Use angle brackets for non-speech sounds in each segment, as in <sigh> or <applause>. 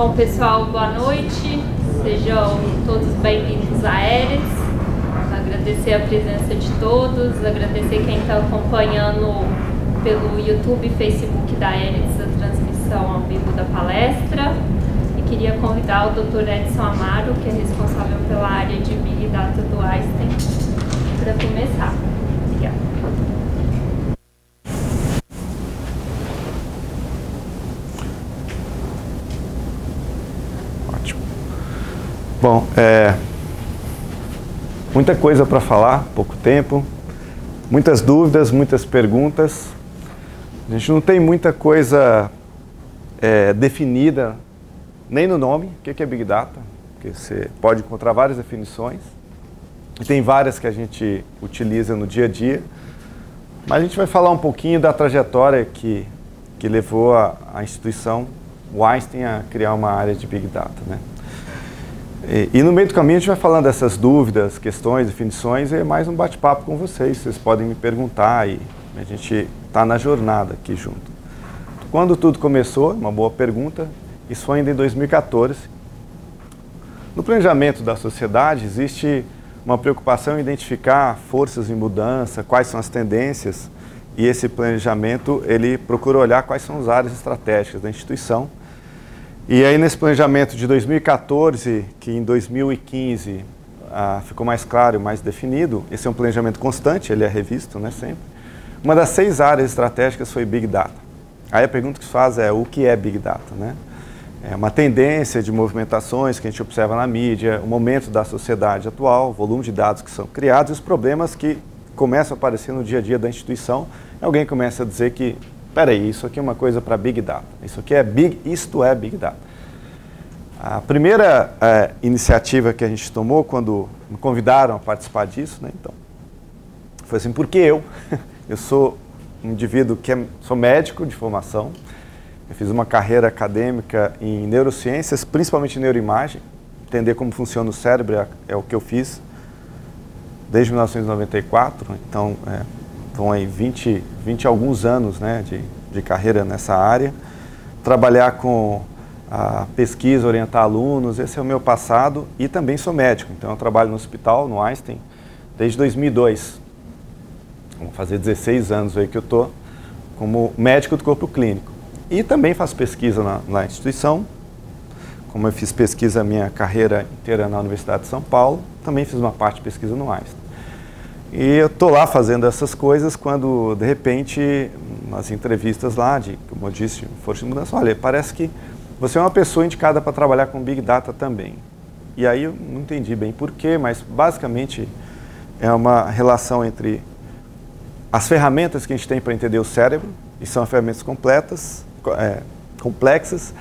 Bom, pessoal, boa noite. Sejam todos bem-vindos a Eres. Agradecer a presença de todos, agradecer quem está acompanhando pelo YouTube e Facebook da Eres a transmissão ao vivo da palestra. E queria convidar o Dr. Edson Amaro, que é responsável pela área de Big Data do Einstein, para começar. Bom, é, muita coisa para falar, pouco tempo, muitas dúvidas, muitas perguntas. A gente não tem muita coisa é, definida nem no nome, o que é Big Data, porque você pode encontrar várias definições. E tem várias que a gente utiliza no dia a dia. Mas a gente vai falar um pouquinho da trajetória que, que levou a, a instituição, o Einstein, a criar uma área de Big Data. Né? E, e, no meio do caminho a gente vai falando dessas dúvidas, questões, definições, e é mais um bate-papo com vocês. Vocês podem me perguntar e a gente está na jornada aqui junto. Quando tudo começou, uma boa pergunta, isso foi ainda em 2014. No planejamento da sociedade existe uma preocupação em identificar forças em mudança, quais são as tendências, e esse planejamento ele procura olhar quais são as áreas estratégicas da instituição e aí nesse planejamento de 2014, que em 2015 ah, ficou mais claro, mais definido, esse é um planejamento constante, ele é revisto né, sempre. Uma das seis áreas estratégicas foi Big Data. Aí a pergunta que se faz é o que é Big Data? Né? É uma tendência de movimentações que a gente observa na mídia, o momento da sociedade atual, o volume de dados que são criados e os problemas que começam a aparecer no dia a dia da instituição. Alguém começa a dizer que peraí, isso aqui é uma coisa para Big Data. Isso aqui é Big, isto é Big Data. A primeira é, iniciativa que a gente tomou quando me convidaram a participar disso, né, então, foi assim, porque eu, <laughs> eu sou um indivíduo que é, sou médico de formação, eu fiz uma carreira acadêmica em neurociências, principalmente em neuroimagem, entender como funciona o cérebro é, é o que eu fiz desde 1994, então é, estão aí 20, 20 alguns anos né, de, de carreira nessa área. Trabalhar com a pesquisa, orientar alunos, esse é o meu passado e também sou médico, então eu trabalho no hospital, no Einstein, desde 2002. Vamos fazer 16 anos aí que eu estou como médico do corpo clínico. E também faço pesquisa na, na instituição, como eu fiz pesquisa minha carreira inteira na Universidade de São Paulo, também fiz uma parte de pesquisa no Einstein. E eu estou lá fazendo essas coisas quando, de repente, nas entrevistas lá, de, como eu disse, força de mudança, olha, parece que você é uma pessoa indicada para trabalhar com Big Data também. E aí eu não entendi bem porquê, mas basicamente é uma relação entre as ferramentas que a gente tem para entender o cérebro, e são ferramentas completas, é, complexas,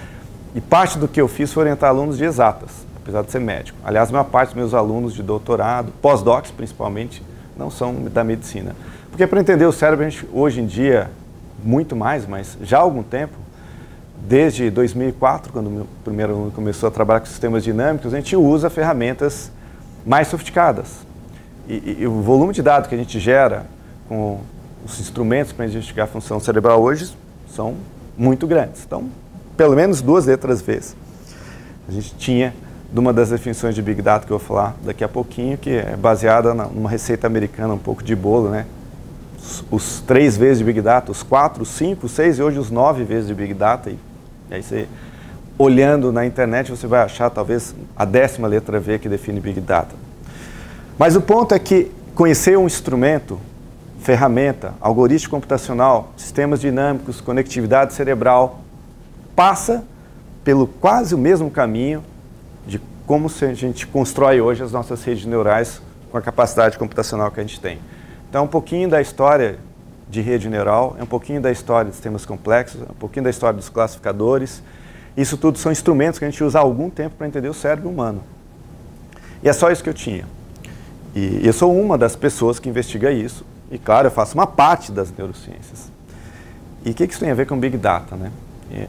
e parte do que eu fiz foi orientar alunos de exatas, apesar de ser médico. Aliás, a maior parte dos meus alunos de doutorado, pós-docs principalmente, não são da medicina. Porque para entender o cérebro, a gente, hoje em dia, muito mais, mas já há algum tempo, desde 2004, quando o meu primeiro aluno começou a trabalhar com sistemas dinâmicos, a gente usa ferramentas mais sofisticadas. E, e, o volume de dados que a gente gera com os instrumentos para investigar a função cerebral hoje são muito grandes. Então, pelo menos duas letras vezes. A gente tinha de uma das definições de Big Data que eu vou falar daqui a pouquinho, que é baseada numa receita americana, um pouco de bolo, né? Os, três vezes de Big Data, os quatro, os cinco, os seis e hoje os nove vezes de Big Data. E, e aí você, olhando na internet, você vai achar talvez a décima letra V que define Big Data. Mas o ponto é que conhecer um instrumento, ferramenta, algoritmo computacional, sistemas dinâmicos, conectividade cerebral, passa pelo quase o mesmo caminho como a gente constrói hoje as nossas redes neurais com a capacidade computacional que a gente tem. Então, um pouquinho da história de rede neural, é um pouquinho da história de sistemas complexos, é um pouquinho da história dos classificadores. Isso tudo são instrumentos que a gente usa há algum tempo para entender o cérebro humano. E é só isso que eu tinha. E eu sou uma das pessoas que investiga isso. E, claro, eu faço uma parte das neurociências. E o que isso tem a ver com Big Data? Né?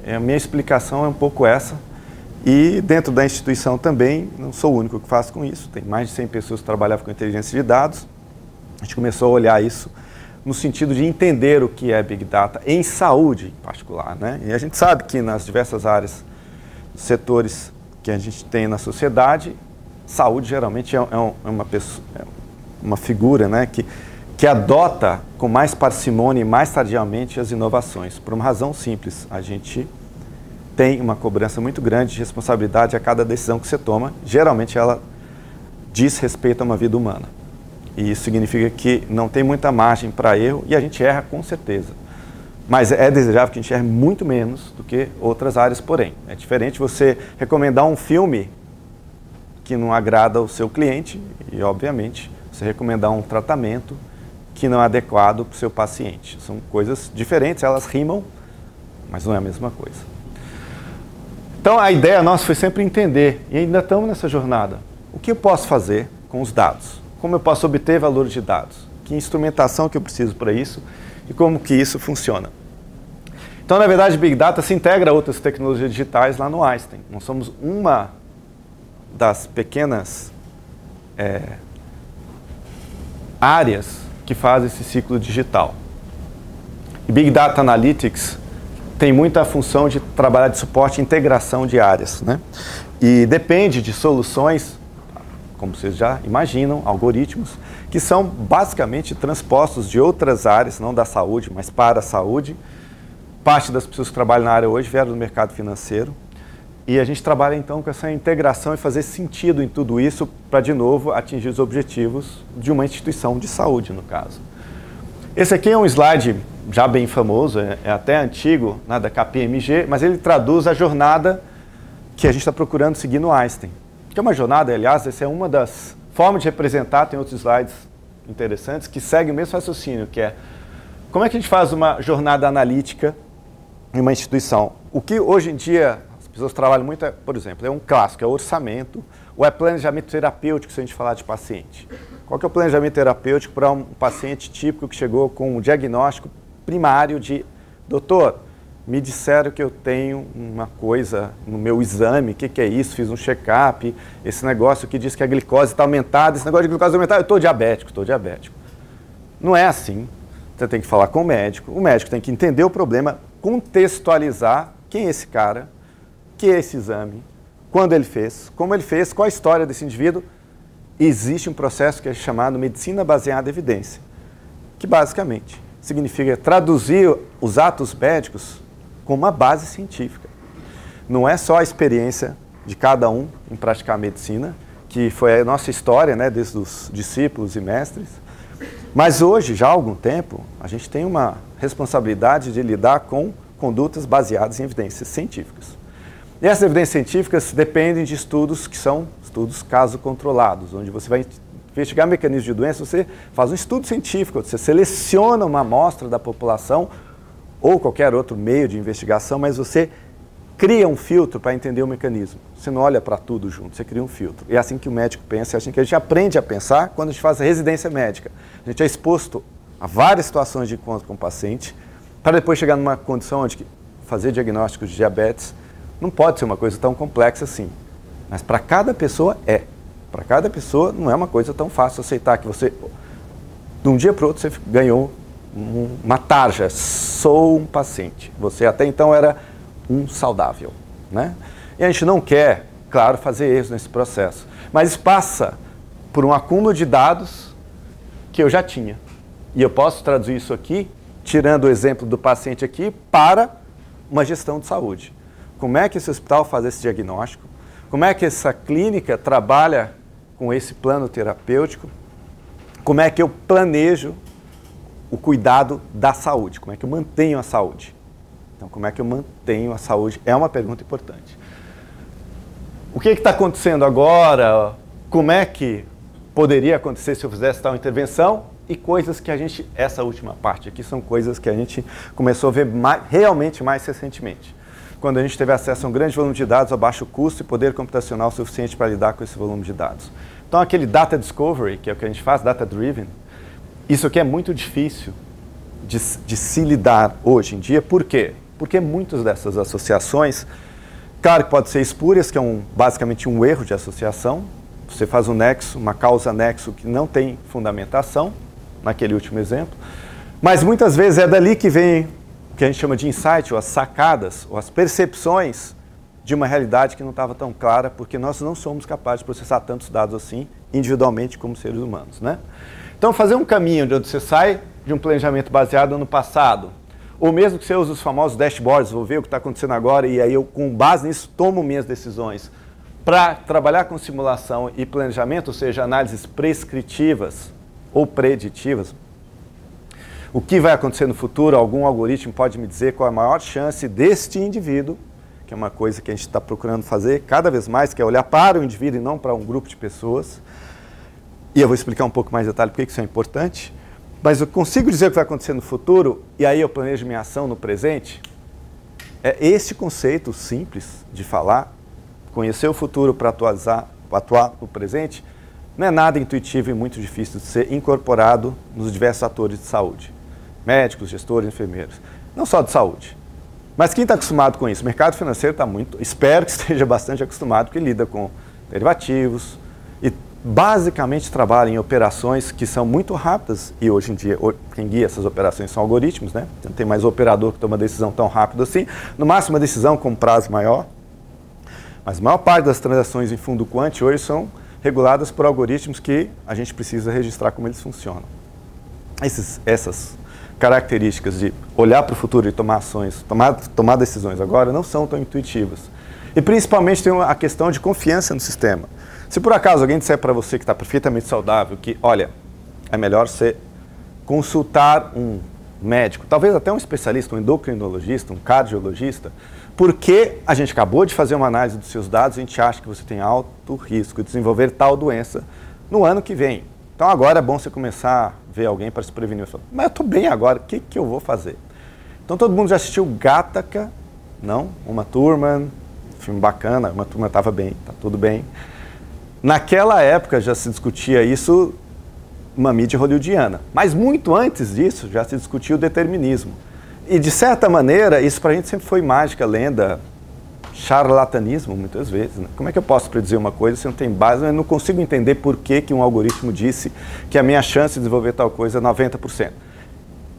E a minha explicação é um pouco essa. E dentro da instituição também, não sou o único que faço com isso, tem mais de 100 pessoas que trabalham com inteligência de dados. A gente começou a olhar isso no sentido de entender o que é Big Data em saúde em particular. Né? E a gente sabe que nas diversas áreas setores que a gente tem na sociedade, saúde geralmente é, é, é uma, pessoa, é uma figura né, que, que adota com mais parcimônia e mais tardiamente as inovações. Por uma razão simples, a gente tem uma cobrança muito grande de responsabilidade a cada decisão que você toma. Geralmente ela diz respeito a uma vida humana. E isso significa que não tem muita margem para erro e a gente erra com certeza. Mas é desejável que a gente erre muito menos do que outras áreas, porém. É diferente você recomendar um filme que não agrada o seu cliente e, obviamente, você recomendar um tratamento que não é adequado para o seu paciente. São coisas diferentes, elas rimam, mas não é a mesma coisa. Então a ideia nossa foi sempre entender, e ainda estamos nessa jornada, o que eu posso fazer com os dados? Como eu posso obter valor de dados? Que instrumentação que eu preciso para isso e como que isso funciona? Então, na verdade, Big Data se integra a outras tecnologias digitais lá no Einstein. Nós somos uma das pequenas é, áreas que faz esse ciclo digital. E Big Data Analytics tem muita função de trabalhar de suporte e integração de áreas. Né? E depende de soluções, como vocês já imaginam, algoritmos, que são basicamente transpostos de outras áreas, não da saúde, mas para a saúde. Parte das pessoas que trabalham na área hoje vieram do mercado financeiro. E a gente trabalha então com essa integração e fazer sentido em tudo isso para, de novo, atingir os objetivos de uma instituição de saúde, no caso. Esse aqui é um slide já bem famoso, é, é até antigo, né, da KPMG, mas ele traduz a jornada que a gente está procurando seguir no Einstein. Que é uma jornada, aliás, essa é uma das formas de representar, tem outros slides interessantes, que segue o mesmo raciocínio, que é como é que a gente faz uma jornada analítica em uma instituição? O que hoje em dia as pessoas trabalham muito, é, por exemplo, é um clássico, é orçamento, ou é planejamento terapêutico, se a gente falar de paciente. Qual que é o planejamento terapêutico para um paciente típico que chegou com um diagnóstico primário de doutor, me disseram que eu tenho uma coisa no meu exame, o que, que, é isso? Fiz um check-up, esse negócio que diz que a glicose está aumentada, esse negócio de glicose aumentada, eu estou diabético, estou diabético. Não é assim. Você tem que falar com o médico, o médico tem que entender o problema, contextualizar quem é esse cara, que é esse exame, quando ele fez, como ele fez, qual a história desse indivíduo. Existe um processo que é chamado medicina baseada em evidência, que basicamente significa traduzir os atos médicos com uma base científica. Não é só a experiência de cada um em praticar a medicina, que foi a nossa história, né, desde os discípulos e mestres, mas hoje, já há algum tempo, a gente tem uma responsabilidade de lidar com condutas baseadas em evidências científicas. E essas evidências científicas dependem de estudos que são estudos caso controlados, onde você vai investigar mecanismos de doença, você faz um estudo científico, você seleciona uma amostra da população ou qualquer outro meio de investigação, mas você cria um filtro para entender o mecanismo. Você não olha para tudo junto, você cria um filtro. E é assim que o médico pensa, é assim que a gente aprende a pensar quando a gente faz a residência médica. A gente é exposto a várias situações de encontro com o paciente, para depois chegar numa condição onde fazer diagnóstico de diabetes não pode ser uma coisa tão complexa assim. Mas para cada pessoa é. Para cada pessoa não é uma coisa tão fácil aceitar que você, de um dia para o outro, você ganhou uma tarja. Sou um paciente. Você até então era um saudável. Né? E a gente não quer, claro, fazer erros nesse processo. Mas passa por um acúmulo de dados que eu já tinha. E eu posso traduzir isso aqui, tirando o exemplo do paciente aqui, para uma gestão de saúde. Como é que esse hospital faz esse diagnóstico? Como é que essa clínica trabalha com esse plano terapêutico? Como é que eu planejo o cuidado da saúde? Como é que eu mantenho a saúde? Então, como é que eu mantenho a saúde? É uma pergunta importante. O que está acontecendo agora? Como é que poderia acontecer se eu fizesse tal intervenção? E coisas que a gente, essa última parte aqui, são coisas que a gente começou a ver mais, realmente mais recentemente quando a gente teve acesso a um grande volume de dados a baixo custo e poder computacional suficiente para lidar com esse volume de dados. Então, aquele data discovery, que é o que a gente faz, data driven, isso aqui é muito difícil de, de se lidar hoje em dia. Por quê? Porque muitas dessas associações, claro que pode ser espúrias, que é um, basicamente um erro de associação. Você faz um nexo, uma causa nexo que não tem fundamentação, naquele último exemplo. Mas muitas vezes é dali que vem que a gente chama de insight, ou as sacadas, ou as percepções de uma realidade que não estava tão clara, porque nós não somos capazes de processar tantos dados assim, individualmente, como seres humanos. Né? Então, fazer um caminho de onde você sai de um planejamento baseado no passado, ou mesmo que você use os famosos dashboards, vou ver o que está acontecendo agora e aí eu, com base nisso, tomo minhas decisões, para trabalhar com simulação e planejamento, ou seja, análises prescritivas ou preditivas, o que vai acontecer no futuro, algum algoritmo pode me dizer qual é a maior chance deste indivíduo que é uma coisa que a gente está procurando fazer cada vez mais, que é olhar para o indivíduo e não para um grupo de pessoas. E eu vou explicar um pouco mais em detalhe por que isso é importante. Mas eu consigo dizer o que vai acontecer no futuro e aí eu planejo minha ação no presente. É esse conceito simples de falar, conhecer o futuro para atualizar, atuar no presente, não é nada intuitivo e muito difícil de ser incorporado nos diversos atores de saúde. Médicos, gestores, enfermeiros. Não só de saúde. Mas quem está acostumado com isso? O mercado financeiro está muito, espero que <laughs> esteja bastante acostumado, porque lida com derivativos e basicamente trabalha em operações que são muito rápidas e hoje em dia quem guia essas operações são algoritmos, né? Não tem mais operador que toma decisão tão rápido assim. No máximo uma decisão com prazo maior. Mas a maior parte das transações em fundo quant hoje são reguladas por algoritmos que a gente precisa registrar como eles funcionam. Esses, essas características de olhar para o futuro e tomar ações, tomar, tomar decisões agora, não são tão intuitivas. E principalmente tem a questão de confiança no sistema. Se por acaso alguém disser para você que está perfeitamente saudável que, olha, é melhor você consultar um médico, talvez até um especialista, um endocrinologista, um cardiologista, porque a gente acabou de fazer uma análise dos seus dados e a gente acha que você tem alto risco de desenvolver tal doença no ano que vem. Então agora é bom você começar ver alguém para se prevenir. Falo, Mas eu estou bem agora, o que, que eu vou fazer? Então todo mundo já assistiu Gataca, não? Uma turma, filme bacana, uma turma estava bem, está tudo bem. Naquela época já se discutia isso uma mídia hollywoodiana. Mas muito antes disso já se discutia o determinismo. E de certa maneira, isso para a gente sempre foi mágica, lenda, charlatanismo, muitas vezes. Né? Como é que eu posso predizer uma coisa se não tem base? Eu não consigo entender por que, que um algoritmo disse que a minha chance de desenvolver tal coisa é 90%.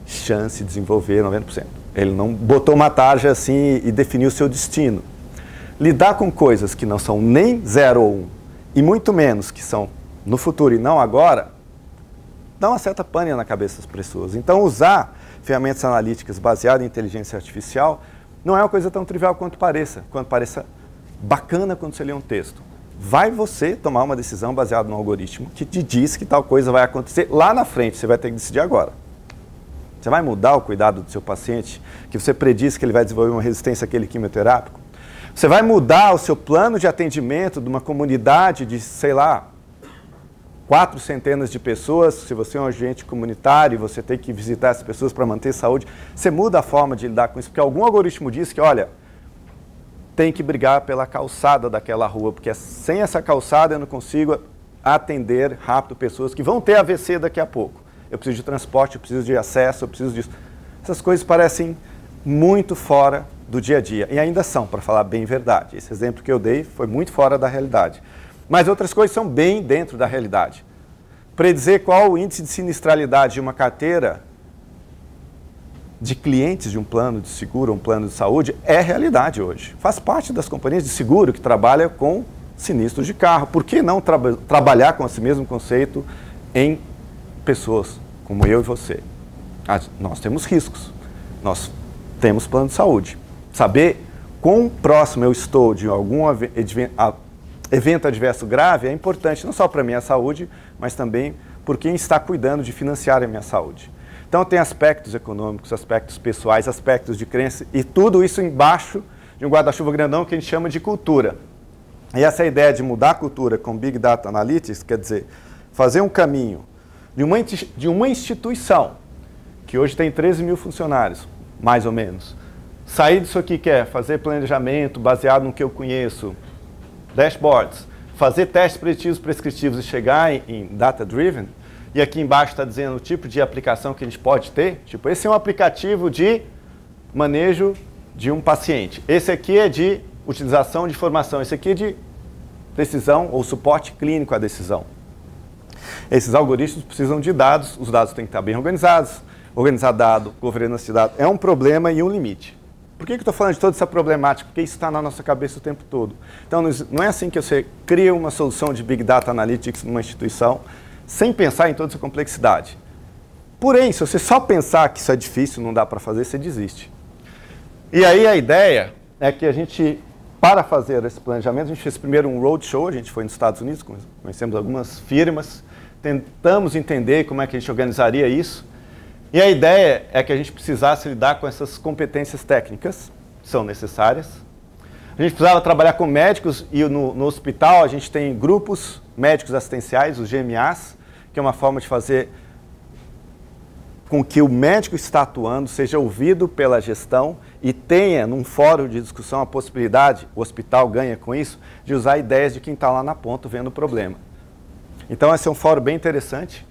Chance de desenvolver 90%. Ele não botou uma tarja assim e definiu o seu destino. Lidar com coisas que não são nem 0 ou 1, um, e muito menos que são no futuro e não agora, dá uma certa pânia na cabeça das pessoas. Então, usar ferramentas analíticas baseadas em inteligência artificial não é uma coisa tão trivial quanto pareça, quanto pareça bacana quando você lê um texto. Vai você tomar uma decisão baseada no algoritmo que te diz que tal coisa vai acontecer lá na frente, você vai ter que decidir agora. Você vai mudar o cuidado do seu paciente, que você prediz que ele vai desenvolver uma resistência àquele quimioterápico? Você vai mudar o seu plano de atendimento de uma comunidade de, sei lá, quatro centenas de pessoas, se você é um agente comunitário e você tem que visitar essas pessoas para manter saúde, você muda a forma de lidar com isso, porque algum algoritmo diz que, olha, tem que brigar pela calçada daquela rua, porque sem essa calçada eu não consigo atender rápido pessoas que vão ter AVC daqui a pouco. Eu preciso de transporte, eu preciso de acesso, eu preciso disso. Essas coisas parecem muito fora do dia a dia, e ainda são, para falar bem verdade. Esse exemplo que eu dei foi muito fora da realidade. Mas outras coisas são bem dentro da realidade. Predizer qual o índice de sinistralidade de uma carteira de clientes de um plano de seguro, um plano de saúde, é realidade hoje. Faz parte das companhias de seguro que trabalham com sinistros de carro. Por que não tra trabalhar com esse mesmo conceito em pessoas como eu e você? Ah, nós temos riscos, nós temos plano de saúde. Saber quão próximo eu estou de algum evento adverso grave é importante não só para a minha saúde, mas também por quem está cuidando de financiar a minha saúde. Então tem aspectos econômicos, aspectos pessoais, aspectos de crença e tudo isso embaixo de um guarda-chuva grandão que a gente chama de cultura. E essa ideia de mudar a cultura com Big Data Analytics, quer dizer, fazer um caminho de uma, de uma instituição que hoje tem 13 mil funcionários, mais ou menos, sair disso aqui que é fazer planejamento baseado no que eu conheço, dashboards, fazer testes preditivos prescritivos e chegar em, em data-driven, e aqui embaixo está dizendo o tipo de aplicação que a gente pode ter. Tipo, esse é um aplicativo de manejo de um paciente. Esse aqui é de utilização de informação. Esse aqui é de decisão ou suporte clínico à decisão. Esses algoritmos precisam de dados, os dados têm que estar bem organizados. Organizar dado, governança de dados é um problema e um limite. Por que, que eu estou falando de toda essa problemática? Porque isso está na nossa cabeça o tempo todo. Então, não é assim que você cria uma solução de Big Data Analytics numa instituição sem pensar em toda essa complexidade. Porém, se você só pensar que isso é difícil, não dá para fazer, você desiste. E aí a ideia é que a gente, para fazer esse planejamento, a gente fez primeiro um roadshow, a gente foi nos Estados Unidos, conhecemos algumas firmas, tentamos entender como é que a gente organizaria isso. E a ideia é que a gente precisasse lidar com essas competências técnicas, que são necessárias. A gente precisava trabalhar com médicos e no, no hospital a gente tem grupos médicos assistenciais, os GMAs, que é uma forma de fazer com que o médico está atuando seja ouvido pela gestão e tenha num fórum de discussão a possibilidade, o hospital ganha com isso, de usar ideias de quem está lá na ponta vendo o problema. Então esse é um fórum bem interessante.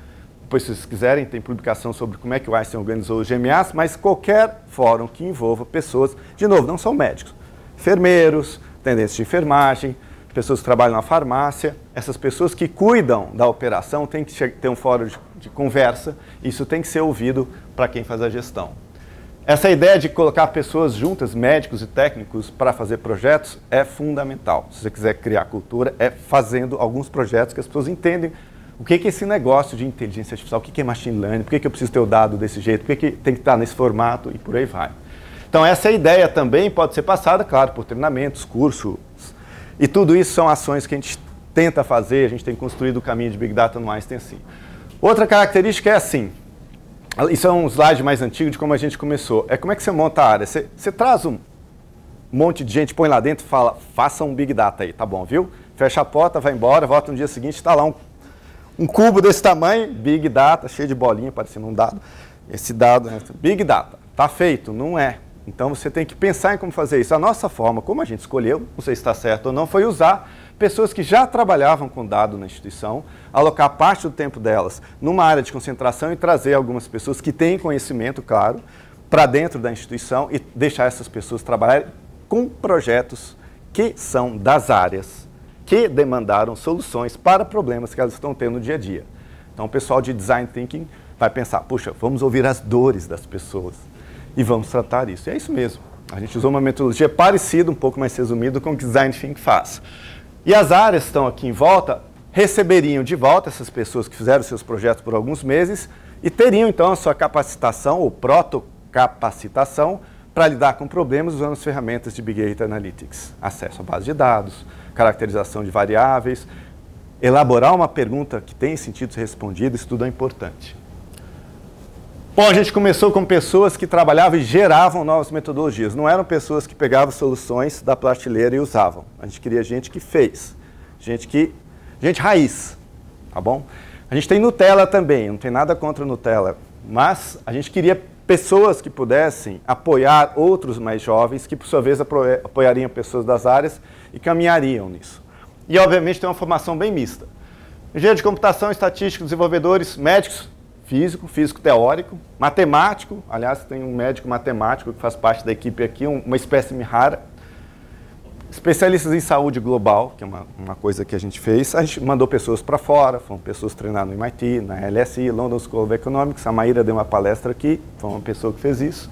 Depois, se vocês quiserem, tem publicação sobre como é que o Einstein organizou os GMAs, mas qualquer fórum que envolva pessoas, de novo, não são médicos, enfermeiros, tendências de enfermagem, pessoas que trabalham na farmácia, essas pessoas que cuidam da operação têm que ter um fórum de, de conversa, isso tem que ser ouvido para quem faz a gestão. Essa ideia de colocar pessoas juntas, médicos e técnicos, para fazer projetos é fundamental. Se você quiser criar cultura, é fazendo alguns projetos que as pessoas entendem o que é esse negócio de inteligência artificial? O que é machine learning? Por que eu preciso ter o dado desse jeito? Por que tem que estar nesse formato? E por aí vai. Então, essa ideia também pode ser passada, claro, por treinamentos, cursos. E tudo isso são ações que a gente tenta fazer, a gente tem construído o caminho de Big Data no Einstein assim. Outra característica é assim, isso é um slide mais antigo de como a gente começou, é como é que você monta a área. Você, você traz um monte de gente, põe lá dentro fala, faça um Big Data aí, tá bom, viu? Fecha a porta, vai embora, volta no dia seguinte, está lá um um cubo desse tamanho, Big Data, cheio de bolinha, parecendo um dado. Esse dado, né? Big Data, está feito, não é. Então você tem que pensar em como fazer isso. A nossa forma, como a gente escolheu, não sei se está certo ou não, foi usar pessoas que já trabalhavam com dado na instituição, alocar parte do tempo delas numa área de concentração e trazer algumas pessoas que têm conhecimento, claro, para dentro da instituição e deixar essas pessoas trabalharem com projetos que são das áreas que demandaram soluções para problemas que elas estão tendo no dia a dia. Então, o pessoal de design thinking vai pensar: puxa, vamos ouvir as dores das pessoas e vamos tratar isso. E é isso mesmo. A gente usou uma metodologia parecida, um pouco mais resumida, com o que design thinking faz. E as áreas estão aqui em volta receberiam de volta essas pessoas que fizeram seus projetos por alguns meses e teriam então a sua capacitação ou proto-capacitação para lidar com problemas usando as ferramentas de Big Data Analytics, acesso à base de dados, caracterização de variáveis, elaborar uma pergunta que tem sentido ser respondida, isso tudo é importante. Bom, a gente começou com pessoas que trabalhavam e geravam novas metodologias. Não eram pessoas que pegavam soluções da prateleira e usavam. A gente queria gente que fez, gente que, gente raiz, tá bom? A gente tem Nutella também, não tem nada contra Nutella, mas a gente queria pessoas que pudessem apoiar outros mais jovens, que por sua vez apoiariam pessoas das áreas e caminhariam nisso. E obviamente tem uma formação bem mista. Engenheiro de computação, estatístico, desenvolvedores, médicos, físico, físico teórico, matemático, aliás, tem um médico matemático que faz parte da equipe aqui, uma espécie rara, especialistas em saúde global, que é uma, uma coisa que a gente fez. A gente mandou pessoas para fora, foram pessoas treinadas no MIT, na LSI, London School of Economics. A Maíra deu uma palestra aqui, foi uma pessoa que fez isso.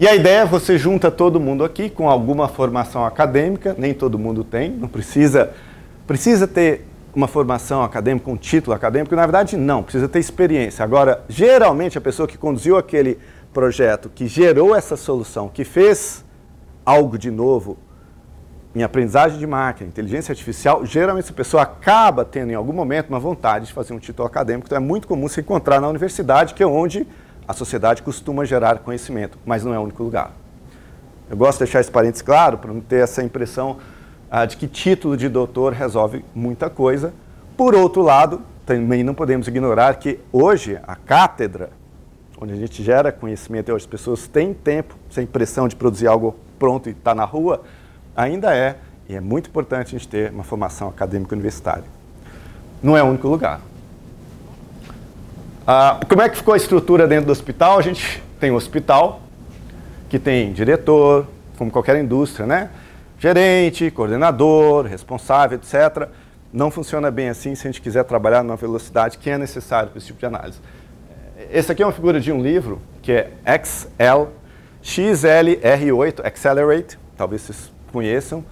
E a ideia é você junta todo mundo aqui com alguma formação acadêmica, nem todo mundo tem, não precisa, precisa ter uma formação acadêmica, um título acadêmico, na verdade não, precisa ter experiência. Agora, geralmente a pessoa que conduziu aquele projeto, que gerou essa solução, que fez algo de novo, em aprendizagem de máquina, inteligência artificial, geralmente essa pessoa acaba tendo em algum momento uma vontade de fazer um título acadêmico, então é muito comum se encontrar na universidade, que é onde a sociedade costuma gerar conhecimento, mas não é o único lugar. Eu gosto de deixar esse parênteses claro, para não ter essa impressão ah, de que título de doutor resolve muita coisa. Por outro lado, também não podemos ignorar que hoje a cátedra, onde a gente gera conhecimento e as pessoas têm tempo, sem pressão de produzir algo pronto e estar tá na rua, ainda é, e é muito importante a gente ter uma formação acadêmica universitária. Não é o único lugar. Ah, como é que ficou a estrutura dentro do hospital? A gente tem um hospital que tem diretor, como qualquer indústria, né? Gerente, coordenador, responsável, etc. Não funciona bem assim se a gente quiser trabalhar numa velocidade que é necessária para esse tipo de análise. Esse aqui é uma figura de um livro que é XL XLR8 Accelerate, talvez vocês conheçam,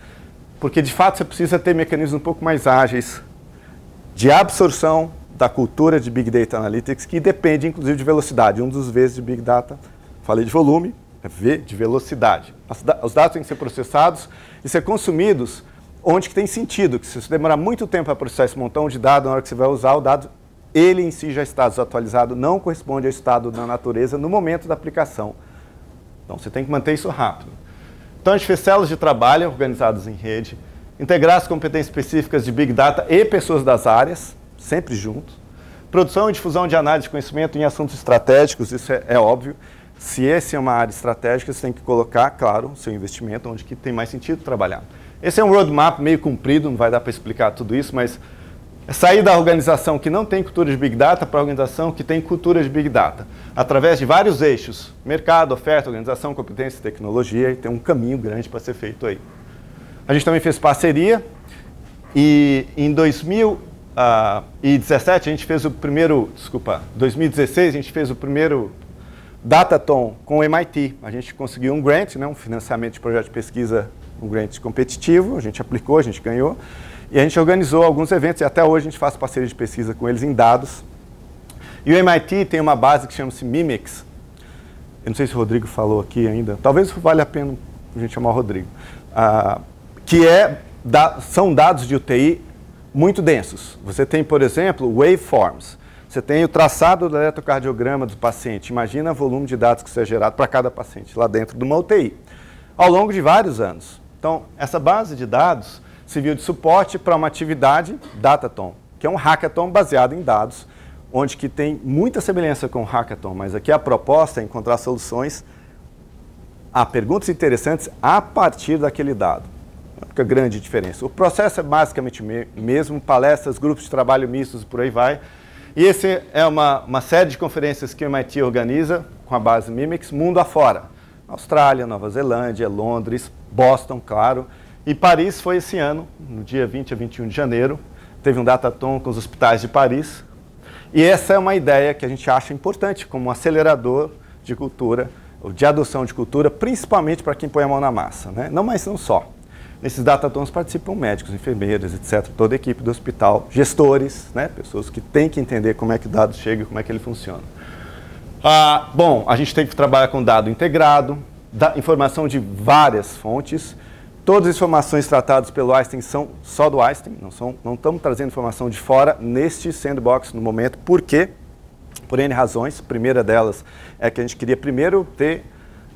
porque de fato você precisa ter mecanismos um pouco mais ágeis de absorção da cultura de Big Data Analytics, que depende inclusive de velocidade. Um dos vezes de Big Data, falei de volume, é V de velocidade. Os dados têm que ser processados e ser consumidos onde que tem sentido, que se você demorar muito tempo para processar esse montão de dados, na hora que você vai usar o dado, ele em si já está desatualizado, não corresponde ao estado da natureza no momento da aplicação. Então você tem que manter isso rápido. Então a gente fez células de trabalho organizadas em rede, integrar as competências específicas de Big Data e pessoas das áreas, sempre juntos. Produção e difusão de análise de conhecimento em assuntos estratégicos, isso é, é óbvio. Se esse é uma área estratégica, você tem que colocar, claro, seu investimento onde que tem mais sentido trabalhar. Esse é um roadmap meio comprido, não vai dar para explicar tudo isso, mas é sair da organização que não tem cultura de Big Data para a organização que tem cultura de Big Data, através de vários eixos, mercado, oferta, organização, competência tecnologia, e tem um caminho grande para ser feito aí. A gente também fez parceria, e em 2017 a gente fez o primeiro, desculpa, 2016 a gente fez o primeiro Dataton com o MIT. A gente conseguiu um grant, né, um financiamento de projeto de pesquisa um grant competitivo, a gente aplicou, a gente ganhou, e a gente organizou alguns eventos, e até hoje a gente faz parceria de pesquisa com eles em dados. E o MIT tem uma base que chama-se Mimics, eu não sei se o Rodrigo falou aqui ainda, talvez valha a pena a gente chamar o Rodrigo, uh, que é, da, são dados de UTI muito densos. Você tem, por exemplo, waveforms. Você tem o traçado do eletrocardiograma do paciente. Imagina o volume de dados que isso é gerado para cada paciente lá dentro de uma UTI, ao longo de vários anos. Então, essa base de dados serviu de suporte para uma atividade Dataton, que é um hackathon baseado em dados, onde que tem muita semelhança com o hackathon, mas aqui a proposta é encontrar soluções a perguntas interessantes a partir daquele dado. É a grande diferença. O processo é basicamente o mesmo, palestras, grupos de trabalho mistos por aí vai. E esse é uma, uma série de conferências que o MIT organiza com a base Mimics, mundo afora. Austrália, Nova Zelândia, Londres, Boston, claro. E Paris foi esse ano, no dia 20 a 21 de janeiro. Teve um datatom com os hospitais de Paris. E essa é uma ideia que a gente acha importante como um acelerador de cultura, ou de adoção de cultura, principalmente para quem põe a mão na massa. Né? Não, mas não só. Nesses datatons participam médicos, enfermeiras, etc., toda a equipe do hospital, gestores, né? pessoas que têm que entender como é que o dado chega e como é que ele funciona. Ah, bom, a gente tem que trabalhar com dado integrado, da, informação de várias fontes. Todas as informações tratadas pelo Einstein são só do Einstein, não, são, não estamos trazendo informação de fora neste sandbox no momento. Por quê? Por N razões. A primeira delas é que a gente queria primeiro ter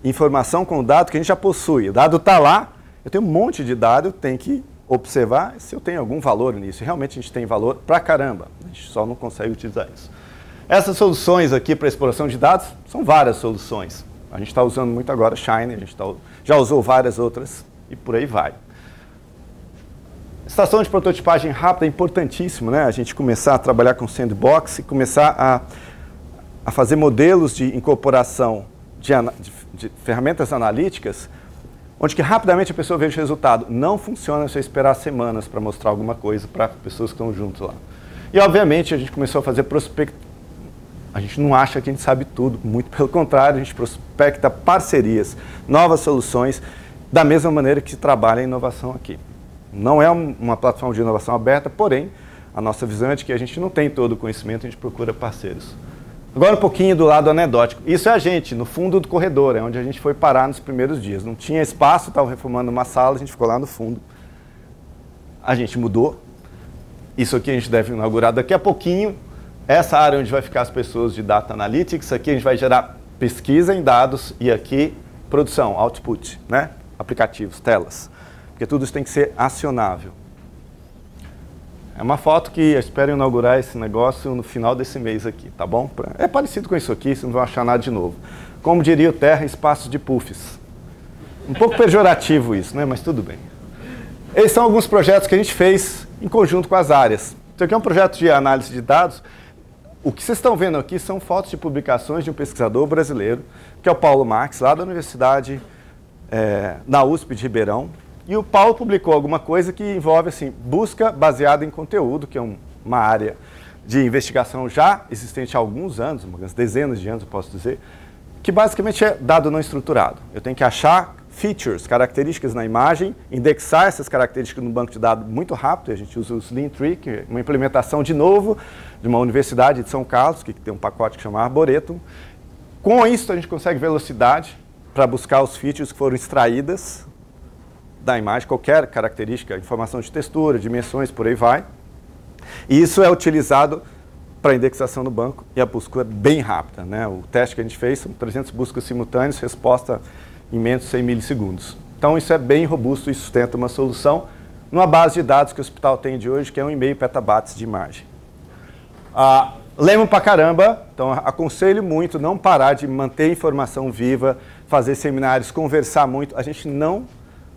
informação com o dado que a gente já possui. O dado está lá, eu tenho um monte de dado, eu tenho que observar se eu tenho algum valor nisso. Realmente a gente tem valor pra caramba, a gente só não consegue utilizar isso. Essas soluções aqui para exploração de dados são várias soluções. A gente está usando muito agora Shine, a gente tá, já usou várias outras e por aí vai. Estação de prototipagem rápida é importantíssimo, né? A gente começar a trabalhar com sandbox e começar a, a fazer modelos de incorporação de, de, de ferramentas analíticas onde que rapidamente a pessoa veja o resultado. Não funciona se esperar semanas para mostrar alguma coisa para pessoas que estão juntos lá. E, obviamente, a gente começou a fazer prospect a gente não acha que a gente sabe tudo, muito pelo contrário, a gente prospecta parcerias, novas soluções, da mesma maneira que se trabalha a inovação aqui. Não é uma plataforma de inovação aberta, porém, a nossa visão é de que a gente não tem todo o conhecimento, a gente procura parceiros. Agora um pouquinho do lado anedótico. Isso é a gente, no fundo do corredor, é onde a gente foi parar nos primeiros dias. Não tinha espaço, estava reformando uma sala, a gente ficou lá no fundo. A gente mudou. Isso aqui a gente deve inaugurar daqui a pouquinho. Essa área onde vai ficar as pessoas de Data Analytics, aqui a gente vai gerar pesquisa em dados e aqui produção, output, né? aplicativos, telas. Porque tudo isso tem que ser acionável. É uma foto que eu espero inaugurar esse negócio no final desse mês aqui, tá bom? É parecido com isso aqui, vocês não vão achar nada de novo. Como diria o Terra, espaço de puffs. Um pouco pejorativo isso, né? Mas tudo bem. Esses são alguns projetos que a gente fez em conjunto com as áreas. Isso aqui é um projeto de análise de dados o que vocês estão vendo aqui são fotos de publicações de um pesquisador brasileiro, que é o Paulo Marques, lá da Universidade, é, na USP de Ribeirão. E o Paulo publicou alguma coisa que envolve assim, busca baseada em conteúdo, que é um, uma área de investigação já existente há alguns anos, umas dezenas de anos, eu posso dizer, que basicamente é dado não estruturado. Eu tenho que achar features, características na imagem, indexar essas características no banco de dados muito rápido, a gente usa o Slim é uma implementação de novo de uma universidade de São Carlos, que tem um pacote que chama Arboretum. Com isso a gente consegue velocidade para buscar os features que foram extraídas da imagem, qualquer característica, informação de textura, dimensões, por aí vai. E isso é utilizado para indexação no banco e a busca é bem rápida. Né? O teste que a gente fez são 300 buscas simultâneas, resposta em menos de 100 milissegundos. Então isso é bem robusto e sustenta uma solução numa base de dados que o hospital tem de hoje, que é 1,5 petabytes de imagem. Ah, lembro pra caramba, então aconselho muito não parar de manter informação viva, fazer seminários, conversar muito. A gente não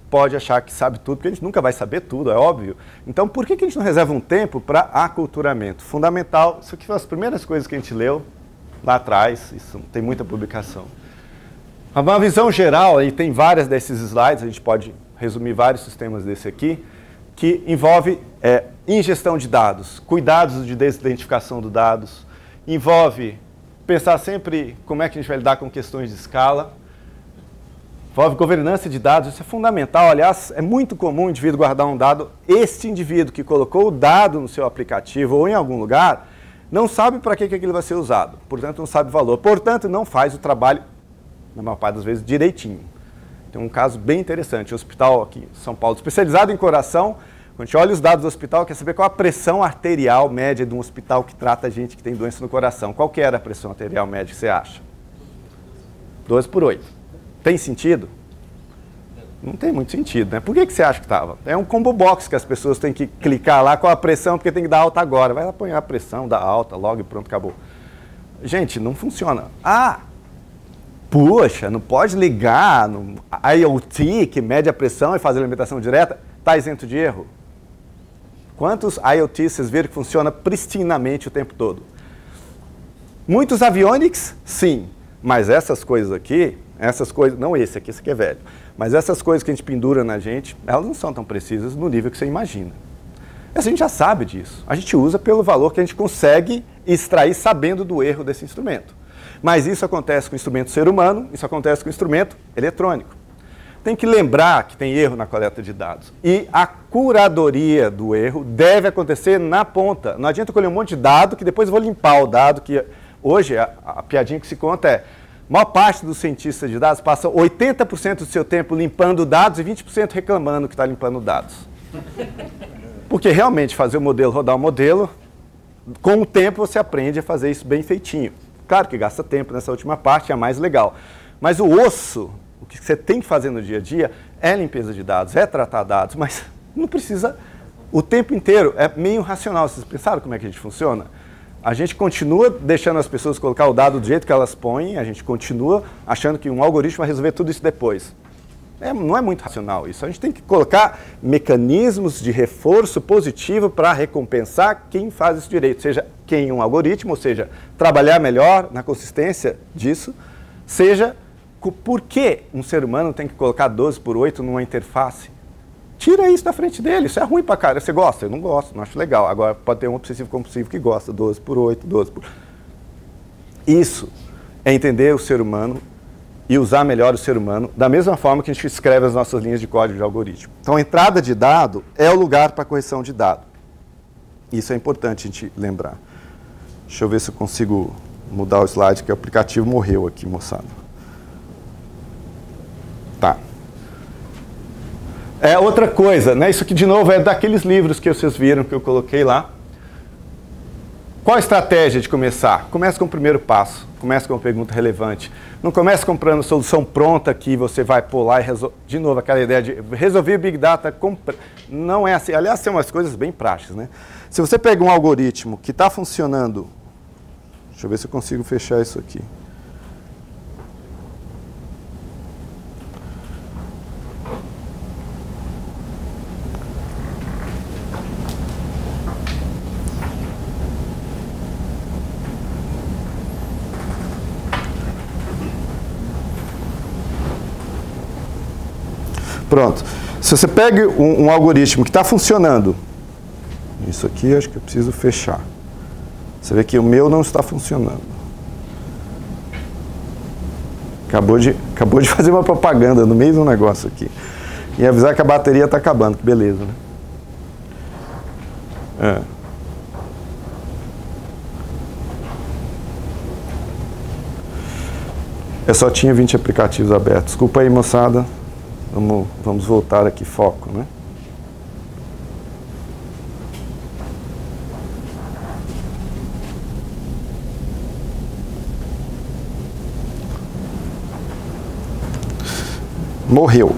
pode achar que sabe tudo, porque a gente nunca vai saber tudo, é óbvio. Então, por que, que a gente não reserva um tempo para aculturamento? Fundamental, isso aqui foi as primeiras coisas que a gente leu lá atrás, isso tem muita publicação. Uma visão geral, e tem várias desses slides, a gente pode resumir vários sistemas desse aqui, que envolve é, ingestão de dados, cuidados de desidentificação dos dados, envolve pensar sempre como é que a gente vai lidar com questões de escala, envolve governança de dados, isso é fundamental. Aliás, é muito comum o indivíduo guardar um dado. Este indivíduo que colocou o dado no seu aplicativo ou em algum lugar, não sabe para que, que aquilo vai ser usado, portanto não sabe o valor, portanto não faz o trabalho na maior parte das vezes, direitinho. Tem um caso bem interessante, o hospital aqui em São Paulo, especializado em coração, quando a gente olha os dados do hospital, quer saber qual a pressão arterial média de um hospital que trata gente que tem doença no coração. Qual que era a pressão arterial média que você acha? 12 por 8. Tem sentido? Não tem muito sentido, né? Por que, que você acha que estava? É um combo box que as pessoas têm que clicar lá com a pressão, porque tem que dar alta agora. Vai apanhar a pressão, dá alta, logo e pronto, acabou. Gente, não funciona. Ah, Puxa, não pode ligar no IoT, que mede a pressão e faz a alimentação direta, está isento de erro? Quantos IoT vocês viram que funciona pristinamente o tempo todo? Muitos avionics, sim. Mas essas coisas aqui, essas coisas, não esse aqui, esse aqui é velho, mas essas coisas que a gente pendura na gente, elas não são tão precisas no nível que você imagina. Essa a gente já sabe disso. A gente usa pelo valor que a gente consegue extrair sabendo do erro desse instrumento. Mas isso acontece com o instrumento ser humano, isso acontece com o instrumento eletrônico. Tem que lembrar que tem erro na coleta de dados. E a curadoria do erro deve acontecer na ponta. Não adianta colher um monte de dado que depois eu vou limpar o dado, que hoje a, a piadinha que se conta é maior parte dos cientistas de dados passa 80% do seu tempo limpando dados e 20% reclamando que está limpando dados. Porque realmente fazer o modelo rodar o modelo, com o tempo você aprende a fazer isso bem feitinho. Claro que gasta tempo nessa última parte, é a mais legal. Mas o osso, o que você tem que fazer no dia a dia, é limpeza de dados, é tratar dados, mas não precisa o tempo inteiro. É meio racional. Vocês pensaram como é que a gente funciona? A gente continua deixando as pessoas colocar o dado do jeito que elas põem, a gente continua achando que um algoritmo vai resolver tudo isso depois. É, não é muito racional isso. A gente tem que colocar mecanismos de reforço positivo para recompensar quem faz isso direito, seja quem um algoritmo, ou seja, trabalhar melhor na consistência disso, seja por que um ser humano tem que colocar 12 por 8 numa interface. Tira isso da frente dele, isso é ruim para cara. Você gosta? Eu não gosto, não acho legal. Agora pode ter um obsessivo compulsivo que gosta, 12 por 8, 12 por. Isso é entender o ser humano e usar melhor o ser humano, da mesma forma que a gente escreve as nossas linhas de código de algoritmo. Então, a entrada de dado é o lugar para correção de dado. Isso é importante a gente lembrar. Deixa eu ver se eu consigo mudar o slide, que o aplicativo morreu aqui, moçada. É outra coisa, né? Isso aqui de novo é daqueles livros que vocês viram que eu coloquei lá. Qual a estratégia de começar? Comece com o primeiro passo, comece com uma pergunta relevante. Não comece comprando solução pronta que você vai pular e resolver. De novo, aquela ideia de resolver Big Data. Não é assim. Aliás, são umas coisas bem práticas. Né? Se você pega um algoritmo que está funcionando. Deixa eu ver se eu consigo fechar isso aqui. Pronto. Se você pega um, um algoritmo que está funcionando, isso aqui acho que eu preciso fechar. Você vê que o meu não está funcionando. Acabou de, acabou de <laughs> fazer uma propaganda no meio do negócio aqui. E avisar que a bateria está acabando, que beleza, né? É. Eu só tinha 20 aplicativos abertos. Desculpa aí, moçada. Vamos, vamos voltar aqui, foco, né? morreu.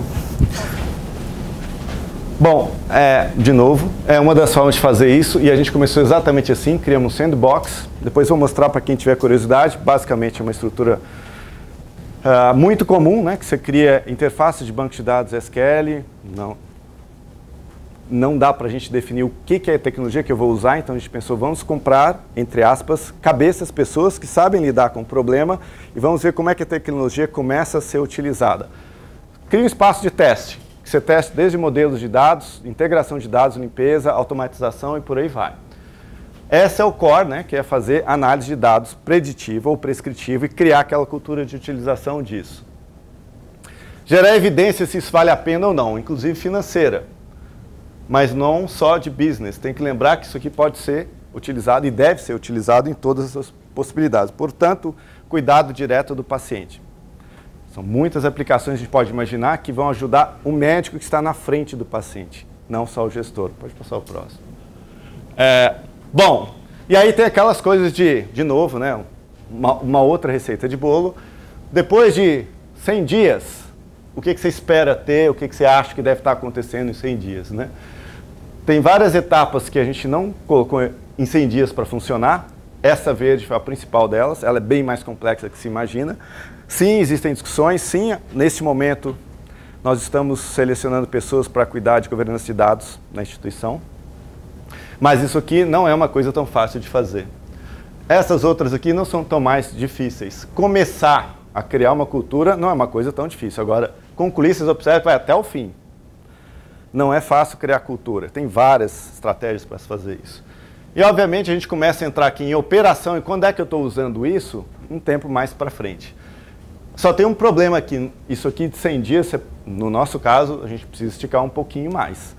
Bom, é, de novo, é uma das formas de fazer isso e a gente começou exatamente assim, criamos um sandbox. Depois vou mostrar para quem tiver curiosidade. Basicamente é uma estrutura uh, muito comum, né, que você cria interfaces de banco de dados SQL. Não, não dá para a gente definir o que, que é a tecnologia que eu vou usar, então a gente pensou, vamos comprar, entre aspas, cabeças, pessoas que sabem lidar com o problema e vamos ver como é que a tecnologia começa a ser utilizada. Cria um espaço de teste, que você teste desde modelos de dados, integração de dados, limpeza, automatização e por aí vai. Essa é o core, né, que é fazer análise de dados preditiva ou prescritiva e criar aquela cultura de utilização disso. Gerar evidência se isso vale a pena ou não, inclusive financeira. Mas não só de business. Tem que lembrar que isso aqui pode ser utilizado e deve ser utilizado em todas as possibilidades. Portanto, cuidado direto do paciente. São muitas aplicações que a gente pode imaginar que vão ajudar o médico que está na frente do paciente, não só o gestor. Pode passar o próximo. É, bom, e aí tem aquelas coisas de, de novo, né? Uma, uma, outra receita de bolo. Depois de 100 dias, o que, que você espera ter, o que, que você acha que deve estar acontecendo em 100 dias, né? Tem várias etapas que a gente não colocou em 100 dias para funcionar. Essa verde foi a principal delas, ela é bem mais complexa que se imagina. Sim, existem discussões, sim, neste momento nós estamos selecionando pessoas para cuidar de governança de dados na instituição, mas isso aqui não é uma coisa tão fácil de fazer. Essas outras aqui não são tão mais difíceis. Começar a criar uma cultura não é uma coisa tão difícil. Agora, concluir, vocês observam, vai até o fim. Não é fácil criar cultura. Tem várias estratégias para se fazer isso. E, obviamente, a gente começa a entrar aqui em operação. E quando é que eu estou usando isso? Um tempo mais para frente. Só tem um problema aqui. Isso aqui de 100 dias, no nosso caso, a gente precisa esticar um pouquinho mais.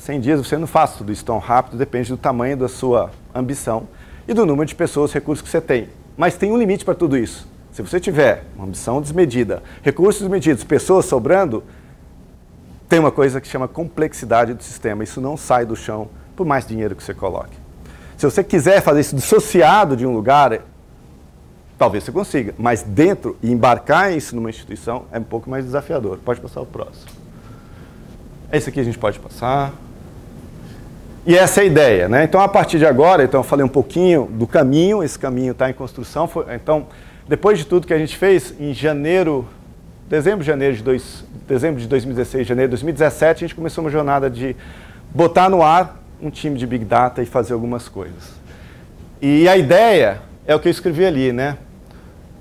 100 dias você não faz tudo isso tão rápido, depende do tamanho da sua ambição e do número de pessoas, recursos que você tem. Mas tem um limite para tudo isso. Se você tiver uma ambição desmedida, recursos desmedidos, pessoas sobrando, tem uma coisa que chama complexidade do sistema. Isso não sai do chão por mais dinheiro que você coloque. Se você quiser fazer isso dissociado de um lugar, Talvez você consiga, mas dentro e embarcar isso numa instituição é um pouco mais desafiador. Pode passar o próximo. Esse aqui a gente pode passar. E essa é a ideia, né? Então, a partir de agora, então, eu falei um pouquinho do caminho, esse caminho está em construção. Foi, então, depois de tudo que a gente fez, em janeiro, dezembro, janeiro de, dois, dezembro de 2016, janeiro de 2017, a gente começou uma jornada de botar no ar um time de Big Data e fazer algumas coisas. E a ideia é o que eu escrevi ali, né?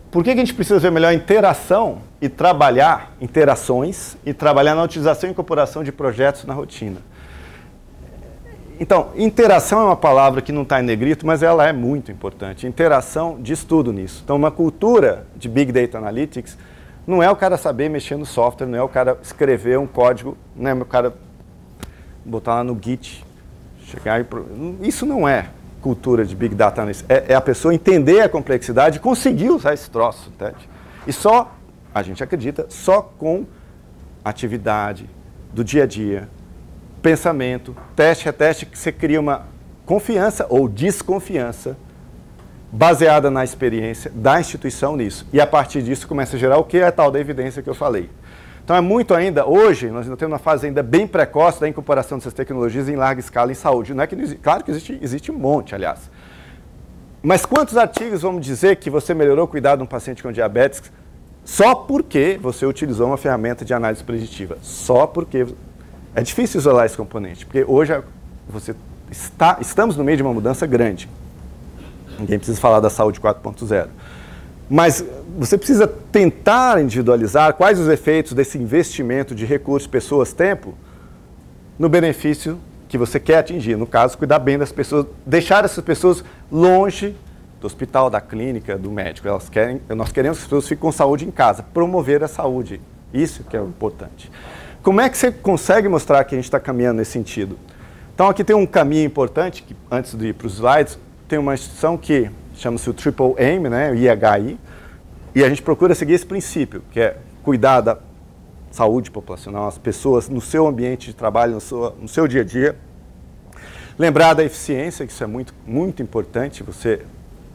Por que, que a gente precisa ver melhor interação e trabalhar interações e trabalhar na utilização e incorporação de projetos na rotina? Então, interação é uma palavra que não está em negrito, mas ela é muito importante. Interação diz tudo nisso. Então, uma cultura de Big Data Analytics não é o cara saber mexer no software, não é o cara escrever um código, não é o cara botar lá no Git, chegar e... Isso não é cultura de Big Data Analytics. É, é, a pessoa entender a complexidade e conseguir usar esse troço, entende? E só, a gente acredita, só com atividade do dia a dia, pensamento, teste a teste, que você cria uma confiança ou desconfiança baseada na experiência da instituição nisso. E a partir disso começa a gerar o que é a tal da evidência que eu falei. Então é muito ainda, hoje, nós ainda temos uma fase ainda bem precoce da incorporação dessas tecnologias em larga escala em saúde. Não é que não existe, claro que existe, existe um monte, aliás. Mas quantos artigos vamos dizer que você melhorou o cuidado de um paciente com diabetes só porque você utilizou uma ferramenta de análise preditiva? Só porque. É difícil isolar esse componente, porque hoje você está, estamos no meio de uma mudança grande. Ninguém precisa falar da saúde 4.0. Mas você precisa tentar individualizar quais os efeitos desse investimento de recursos, pessoas, tempo, no benefício que você quer atingir. No caso, cuidar bem das pessoas, deixar essas pessoas longe do hospital, da clínica, do médico. Elas querem, nós queremos que as pessoas fiquem com saúde em casa, promover a saúde. Isso que é o importante. Como é que você consegue mostrar que a gente está caminhando nesse sentido? Então aqui tem um caminho importante, que antes de ir para os slides, tem uma instituição que chama-se o Triple Aim, né, o IHI, e a gente procura seguir esse princípio, que é cuidar da saúde populacional, as pessoas no seu ambiente de trabalho, no seu, no seu dia a dia. Lembrar da eficiência, que isso é muito, muito importante, você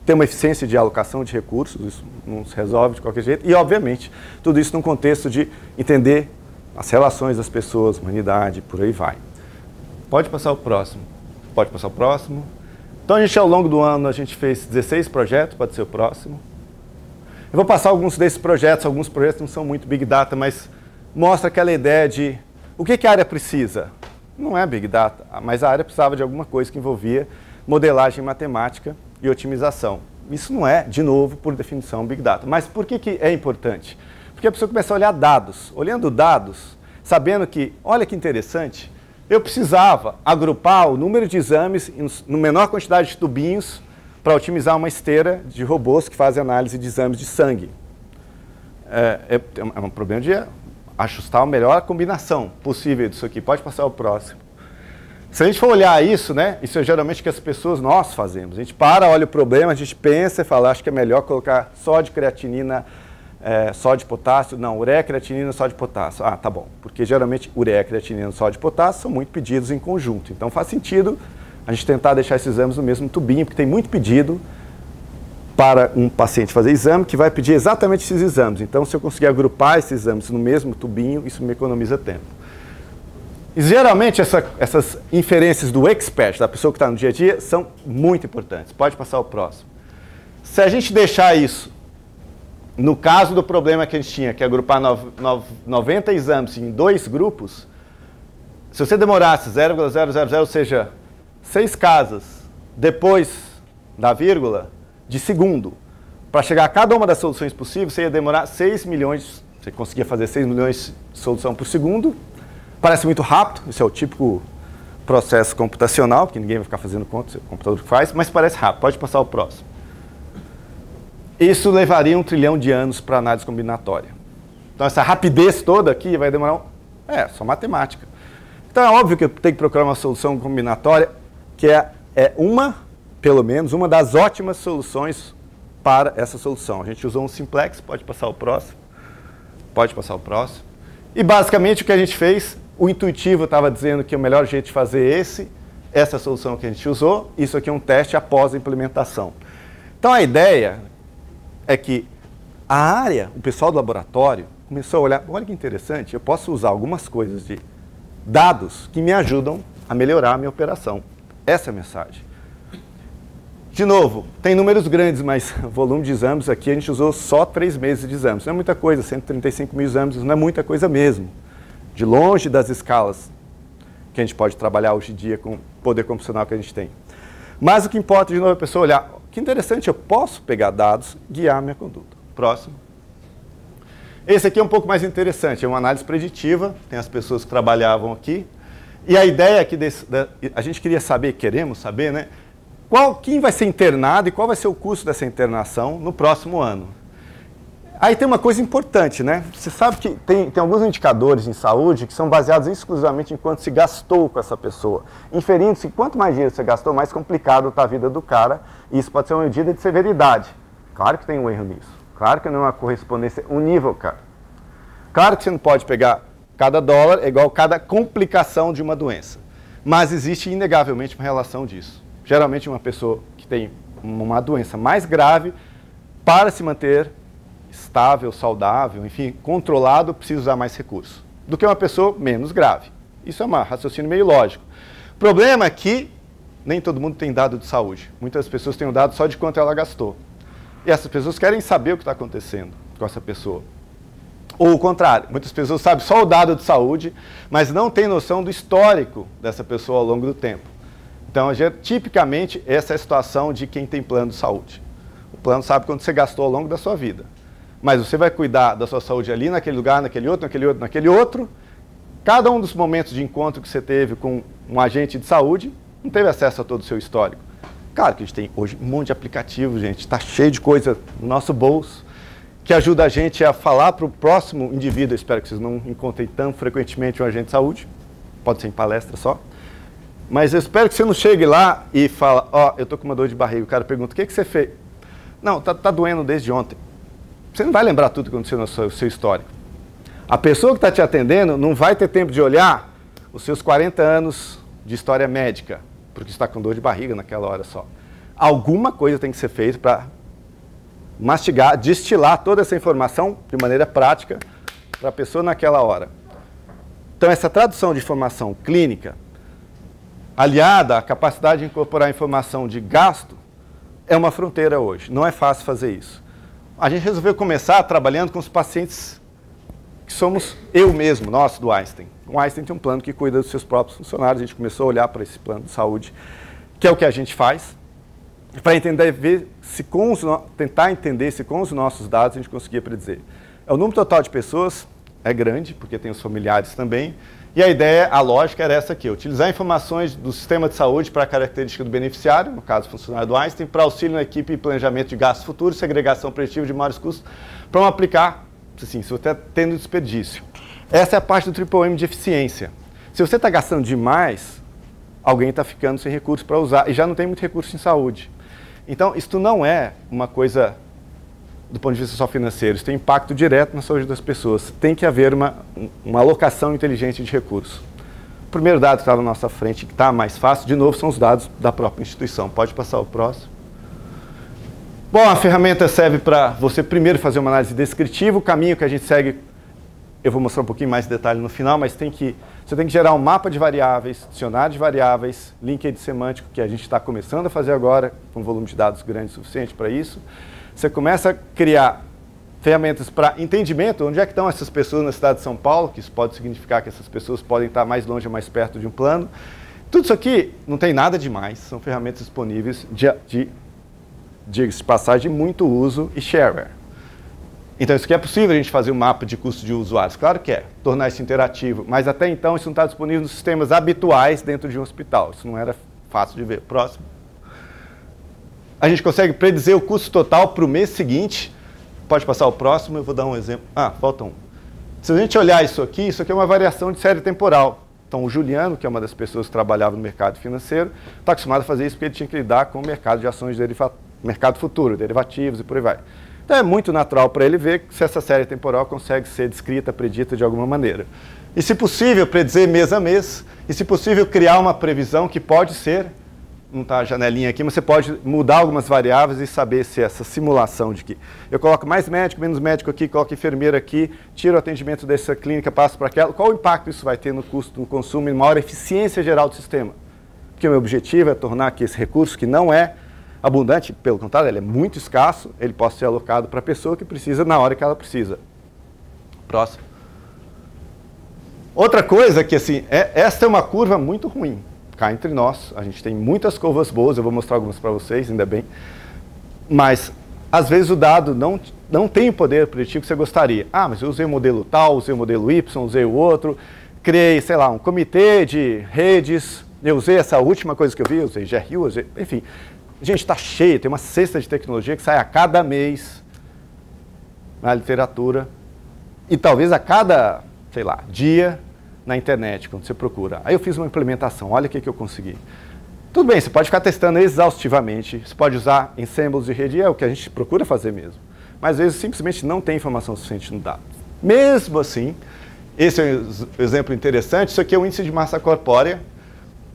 ter uma eficiência de alocação de recursos, isso não se resolve de qualquer jeito. E, obviamente, tudo isso num contexto de entender as relações das pessoas, humanidade, por aí vai. Pode passar o próximo. Pode passar o próximo. Então, a gente, ao longo do ano, a gente fez 16 projetos, pode ser o próximo. Eu vou passar alguns desses projetos, alguns projetos não são muito Big Data, mas mostra aquela ideia de o que, que a área precisa. Não é Big Data, mas a área precisava de alguma coisa que envolvia modelagem matemática e otimização. Isso não é, de novo, por definição, Big Data. Mas por que, que é importante? Porque a pessoa começa a olhar dados. Olhando dados, sabendo que, olha que interessante, eu precisava agrupar o número de exames em menor quantidade de tubinhos para otimizar uma esteira de robôs que fazem análise de exames de sangue. É, é, é um problema de ajustar a melhor combinação possível disso aqui. Pode passar o próximo. Se a gente for olhar isso, né, isso é geralmente o que as pessoas, nós fazemos. A gente para, olha o problema, a gente pensa e fala, acho que é melhor colocar só de creatinina, é, só de potássio. Não, ureia, creatinina, só de potássio. Ah, tá bom. Porque geralmente ureia, creatinina, só de potássio são muito pedidos em conjunto. Então faz sentido a gente tentar deixar esses exames no mesmo tubinho, porque tem muito pedido para um paciente fazer exame que vai pedir exatamente esses exames. Então, se eu conseguir agrupar esses exames no mesmo tubinho, isso me economiza tempo. E geralmente essa, essas inferências do expert, da pessoa que está no dia a dia, são muito importantes. Pode passar o próximo. Se a gente deixar isso, no caso do problema que a gente tinha, que é agrupar no, no, 90 exames em dois grupos, se você demorasse 0,000, ou seja, seis casas depois da vírgula, de segundo. Para chegar a cada uma das soluções possíveis, você ia demorar 6 milhões, você conseguia fazer 6 milhões de solução por segundo. Parece muito rápido, isso é o típico processo computacional, que ninguém vai ficar fazendo conta, o computador faz, mas parece rápido. Pode passar o próximo. Isso levaria um trilhão de anos para análise combinatória. Então, essa rapidez toda aqui vai demorar. Um... É, só matemática. Então, é óbvio que eu tenho que procurar uma solução combinatória que é, é uma pelo menos, uma das ótimas soluções para essa solução. A gente usou um simplex, pode passar o próximo. Pode passar o próximo. E basicamente o que a gente fez, o intuitivo estava dizendo que o melhor jeito de fazer esse, essa solução que a gente usou, isso aqui é um teste após a implementação. Então a ideia é que a área, o pessoal do laboratório, começou a olhar, olha que interessante, eu posso usar algumas coisas de dados que me ajudam a melhorar a minha operação. Essa é a mensagem. De novo, tem números grandes, mas <laughs> volume de exames aqui a gente usou só três meses de exames. Não é muita coisa, 135 mil exames não é muita coisa mesmo. De longe das escalas que a gente pode trabalhar hoje em dia com o poder computacional que a gente tem. Mas o que importa, de novo, é a pessoa olhar, que interessante, eu posso pegar dados, guiar minha conduta. Próximo. Esse aqui é um pouco mais interessante, é uma análise preditiva, tem as pessoas que trabalhavam aqui. E a ideia aqui, desse, da, a gente queria saber, queremos saber, né? qual, quem vai ser internado e qual vai ser o custo dessa internação no próximo ano. Aí tem uma coisa importante, né? Você sabe que tem, tem alguns indicadores em saúde que são baseados exclusivamente em quanto se gastou com essa pessoa. Inferindo-se quanto mais dinheiro você gastou, mais complicado está a vida do cara. E isso pode ser uma medida de severidade. Claro que tem um erro nisso. Claro que não é uma correspondência unívoca. Claro que você não pode pegar cada dólar igual a cada complicação de uma doença. Mas existe inegavelmente uma relação disso geralmente uma pessoa que tem uma doença mais grave, para se manter estável, saudável, enfim, controlado, precisa usar mais recursos do que uma pessoa menos grave. Isso é um raciocínio meio lógico. O problema é que nem todo mundo tem dado de saúde. Muitas pessoas têm o dado só de quanto ela gastou. E essas pessoas querem saber o que está acontecendo com essa pessoa. Ou o contrário, muitas pessoas sabem só o dado de saúde, mas não têm noção do histórico dessa pessoa ao longo do tempo. Então, tipicamente, essa é a situação de quem tem plano de saúde. O plano sabe quanto você gastou ao longo da sua vida. Mas você vai cuidar da sua saúde ali, naquele lugar, naquele outro, naquele outro, naquele outro. Cada um dos momentos de encontro que você teve com um agente de saúde não teve acesso a todo o seu histórico. Claro que a gente tem hoje um monte de aplicativos, gente, está cheio de coisa no nosso bolso que ajuda a gente a falar para o próximo indivíduo. Espero que vocês não encontrem tão frequentemente um agente de saúde, pode ser em palestra só. Mas eu espero que você não chegue lá e fala, ó, oh, eu tô com uma dor de barriga. O cara pergunta, o que, que você fez? Não, tá, tá doendo desde ontem. Você não vai lembrar tudo que aconteceu no seu, seu histórico. A pessoa que está te atendendo não vai ter tempo de olhar os seus 40 anos de história médica, porque está com dor de barriga naquela hora só. Alguma coisa tem que ser feita para mastigar, destilar toda essa informação de maneira prática para a pessoa naquela hora. Então, essa tradução de informação clínica, aliada à capacidade de incorporar informação de gasto, é uma fronteira hoje. Não é fácil fazer isso. A gente resolveu começar trabalhando com os pacientes que somos eu mesmo, nós do Einstein. O Einstein tem um plano que cuida dos seus próprios funcionários, a gente começou a olhar para esse plano de saúde, que é o que a gente faz, para entender, ver se com os, tentar entender se com os nossos dados a gente conseguia predizer. É, o número total de pessoas é grande, porque tem os familiares também, e a ideia, a lógica era essa aqui, utilizar informações do sistema de saúde para a característica do beneficiário, no caso funcionário do Einstein, para auxílio na equipe e planejamento de gastos futuros, segregação preditiva de maiores custos, para aplicar, assim, se você está tendo desperdício. Essa é a parte do Triple M de eficiência. Se você está gastando demais, alguém está ficando sem recursos para usar, e já não tem muito recurso em saúde. Então, isto não é uma coisa do ponto de vista só financeiro, isso tem impacto direto na saúde das pessoas. Tem que haver uma, uma alocação inteligente de recursos. O primeiro dado que está na nossa frente, que está mais fácil, de novo, são os dados da própria instituição. Pode passar o próximo. Bom, a ferramenta serve para você primeiro fazer uma análise descritiva, o caminho que a gente segue, eu vou mostrar um pouquinho mais de detalhe no final, mas tem que você tem que gerar um mapa de variáveis, dicionário de variáveis, linkage semântico, que a gente está começando a fazer agora, com um volume de dados grande o suficiente para isso. Você começa a criar ferramentas para entendimento, onde é que estão essas pessoas na cidade de São Paulo, que isso pode significar que essas pessoas podem estar mais longe ou mais perto de um plano. Tudo isso aqui não tem nada demais, são ferramentas disponíveis de, de, de passagem, muito uso e shareware. Então, isso aqui é possível a gente fazer um mapa de custo de usuários? Claro que é, tornar isso interativo, mas até então isso não está disponível nos sistemas habituais dentro de um hospital. Isso não era fácil de ver. Próximo. A gente consegue predizer o custo total para o mês seguinte. Pode passar o próximo, eu vou dar um exemplo. Ah, falta um. Se a gente olhar isso aqui, isso aqui é uma variação de série temporal. Então, o Juliano, que é uma das pessoas que trabalhava no mercado financeiro, está acostumado a fazer isso porque ele tinha que lidar com o mercado de ações de mercado futuro, derivativos e por aí vai. Então é muito natural para ele ver se essa série temporal consegue ser descrita, predita de alguma maneira. E se possível, predizer mês a mês, e se possível, criar uma previsão que pode ser, não está a janelinha aqui, mas você pode mudar algumas variáveis e saber se essa simulação de que eu coloco mais médico, menos médico aqui, coloco enfermeira aqui, tiro o atendimento dessa clínica, passo para aquela, qual o impacto isso vai ter no custo, no consumo e maior eficiência geral do sistema? Porque o meu objetivo é tornar que esse recurso, que não é abundante, pelo contrário, ele é muito escasso, ele pode ser alocado para a pessoa que precisa na hora que ela precisa. Próximo. Outra coisa que, assim, é, essa é uma curva muito ruim, cá entre nós, a gente tem muitas curvas boas, eu vou mostrar algumas para vocês, ainda bem, mas às vezes o dado não, não tem o poder preditivo que você gostaria. Ah, mas eu usei o modelo tal, usei o modelo Y, usei o outro, criei, sei lá, um comitê de redes, eu usei essa última coisa que eu vi, usei GRU, usei, enfim, Gente, está cheio, tem uma cesta de tecnologia que sai a cada mês na literatura. E talvez a cada, sei lá, dia na internet, quando você procura. Aí eu fiz uma implementação, olha o que, que eu consegui. Tudo bem, você pode ficar testando exaustivamente, você pode usar ensembles de rede, é o que a gente procura fazer mesmo. Mas às vezes simplesmente não tem informação suficiente no dado. Mesmo assim, esse é um exemplo interessante, isso aqui é o índice de massa corpórea,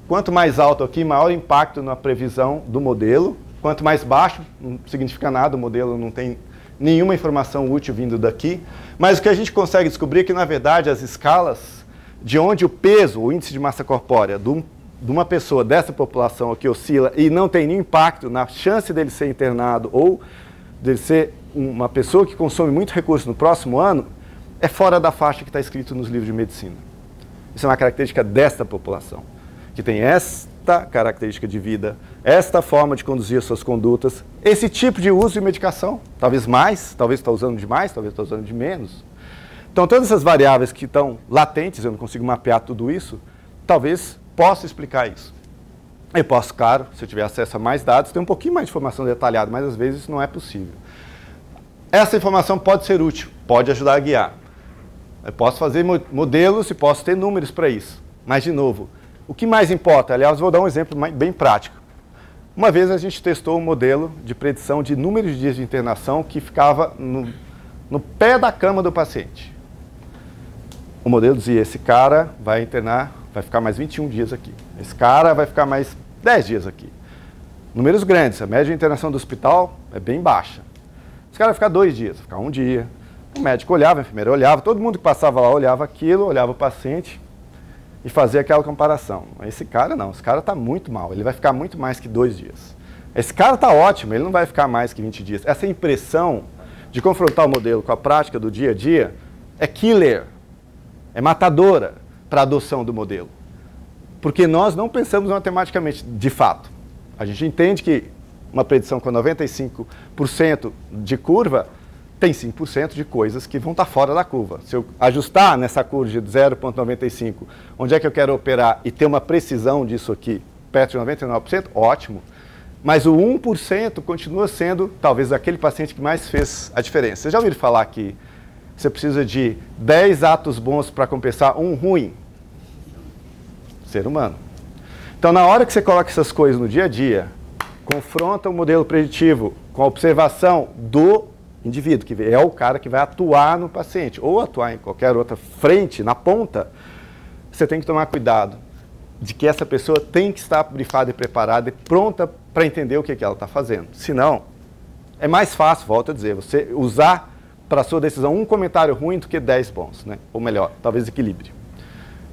Quanto mais alto aqui, maior impacto na previsão do modelo. Quanto mais baixo, não significa nada, o modelo não tem nenhuma informação útil vindo daqui. Mas o que a gente consegue descobrir é que, na verdade, as escalas de onde o peso, o índice de massa corpórea de, uma pessoa dessa população aqui oscila e não tem nenhum impacto na chance dele ser internado ou dele ser uma pessoa que consome muito recurso no próximo ano, é fora da faixa que está escrito nos livros de medicina. Isso é uma característica desta população que tem esta característica de vida, esta forma de conduzir as suas condutas, esse tipo de uso de medicação, talvez mais, talvez está usando de mais, talvez está usando de menos. Então, todas essas variáveis que estão latentes, eu não consigo mapear tudo isso, talvez possa explicar isso. Eu posso, claro, se eu tiver acesso a mais dados, ter um pouquinho mais de informação detalhada, mas às vezes isso não é possível. Essa informação pode ser útil, pode ajudar a guiar. Eu posso fazer modelos e posso ter números para isso. Mas, de novo, o que mais importa? Aliás, vou dar um exemplo bem prático. Uma vez a gente testou um modelo de predição de número de dias de internação que ficava no, no pé da cama do paciente. O modelo dizia: esse cara vai internar, vai ficar mais 21 dias aqui. Esse cara vai ficar mais 10 dias aqui. Números grandes, a média de internação do hospital é bem baixa. Esse cara vai ficar dois dias, vai ficar um dia, o médico olhava, a enfermeira olhava, todo mundo que passava lá olhava aquilo, olhava o paciente e fazia aquela comparação. Esse cara não, esse cara está muito mal, ele vai ficar muito mais que dois dias. Esse cara está ótimo, ele não vai ficar mais que 20 dias. Essa impressão de confrontar o modelo com a prática do dia a dia é killer, é matadora para a adoção do modelo. Porque nós não pensamos matematicamente de fato. A gente entende que uma predição com 95% de curva tem 5% de coisas que vão estar fora da curva. Se eu ajustar nessa curva de 0,95, onde é que eu quero operar e ter uma precisão disso aqui, perto de 99%, ótimo. Mas o 1% continua sendo, talvez, aquele paciente que mais fez a diferença. Vocês já ouviram falar que você precisa de 10 atos bons para compensar um ruim? Ser humano. Então, na hora que você coloca essas coisas no dia a dia, confronta o modelo preditivo com a observação do indivíduo, que é o cara que vai atuar no paciente, ou atuar em qualquer outra frente, na ponta, você tem que tomar cuidado de que essa pessoa tem que estar brifada e preparada e pronta para entender o que, que ela está fazendo. Senão, é mais fácil, volto a dizer, você usar para a sua decisão um comentário ruim do que dez bons, né? ou melhor, talvez equilíbrio.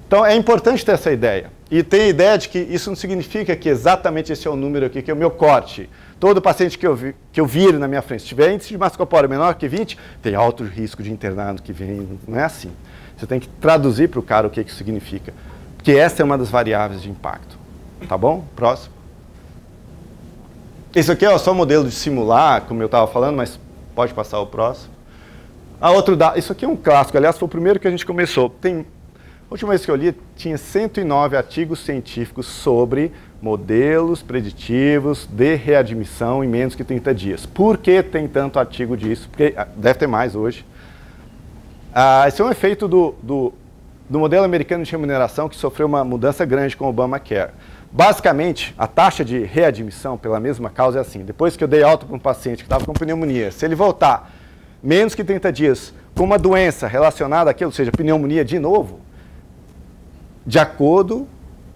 Então é importante ter essa ideia. E ter a ideia de que isso não significa que exatamente esse é o número aqui, que é o meu corte. Todo paciente que eu, vi, que eu vire na minha frente, se tiver índice de massa menor que 20, tem alto risco de internar no que vem. Não é assim. Você tem que traduzir para o cara o que isso significa. Porque essa é uma das variáveis de impacto. Tá bom? Próximo. Esse aqui é só um modelo de simular, como eu estava falando, mas pode passar o próximo. A outro isso aqui é um clássico, aliás, foi o primeiro que a gente começou. Tem a última vez que eu li, tinha 109 artigos científicos sobre modelos preditivos de readmissão em menos que 30 dias. Por que tem tanto artigo disso? Porque ah, deve ter mais hoje. Ah, esse é um efeito do, do, do modelo americano de remuneração que sofreu uma mudança grande com o Obamacare. Basicamente, a taxa de readmissão pela mesma causa é assim. Depois que eu dei alta para um paciente que estava com pneumonia, se ele voltar menos que 30 dias com uma doença relacionada àquilo, ou seja, pneumonia de novo, de acordo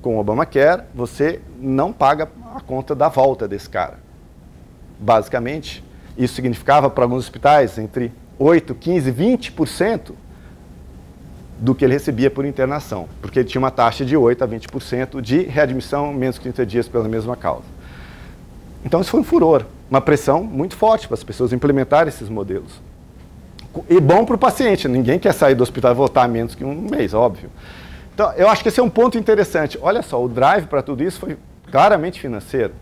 com o Obamacare, você não paga a conta da volta desse cara. Basicamente, isso significava para alguns hospitais entre 8, 15, 20% do que ele recebia por internação, porque ele tinha uma taxa de 8 a 20% de readmissão menos que 30 dias pela mesma causa. Então isso foi um furor, uma pressão muito forte para as pessoas implementarem esses modelos. E bom para o paciente, ninguém quer sair do hospital e voltar menos que um mês, óbvio. Então, eu acho que esse é um ponto interessante. Olha só, o drive para tudo isso foi claramente financeiro.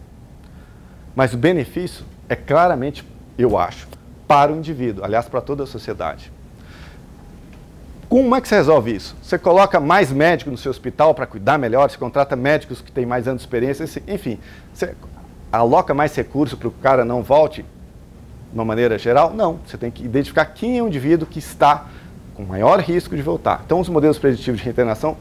Mas o benefício é claramente, eu acho, para o indivíduo, aliás, para toda a sociedade. Como é que você resolve isso? Você coloca mais médicos no seu hospital para cuidar melhor, você contrata médicos que têm mais anos de experiência, enfim, você aloca mais recursos para o cara não volte de uma maneira geral? Não, você tem que identificar quem é o indivíduo que está com maior risco de voltar. Então, os modelos preditivos de reinternação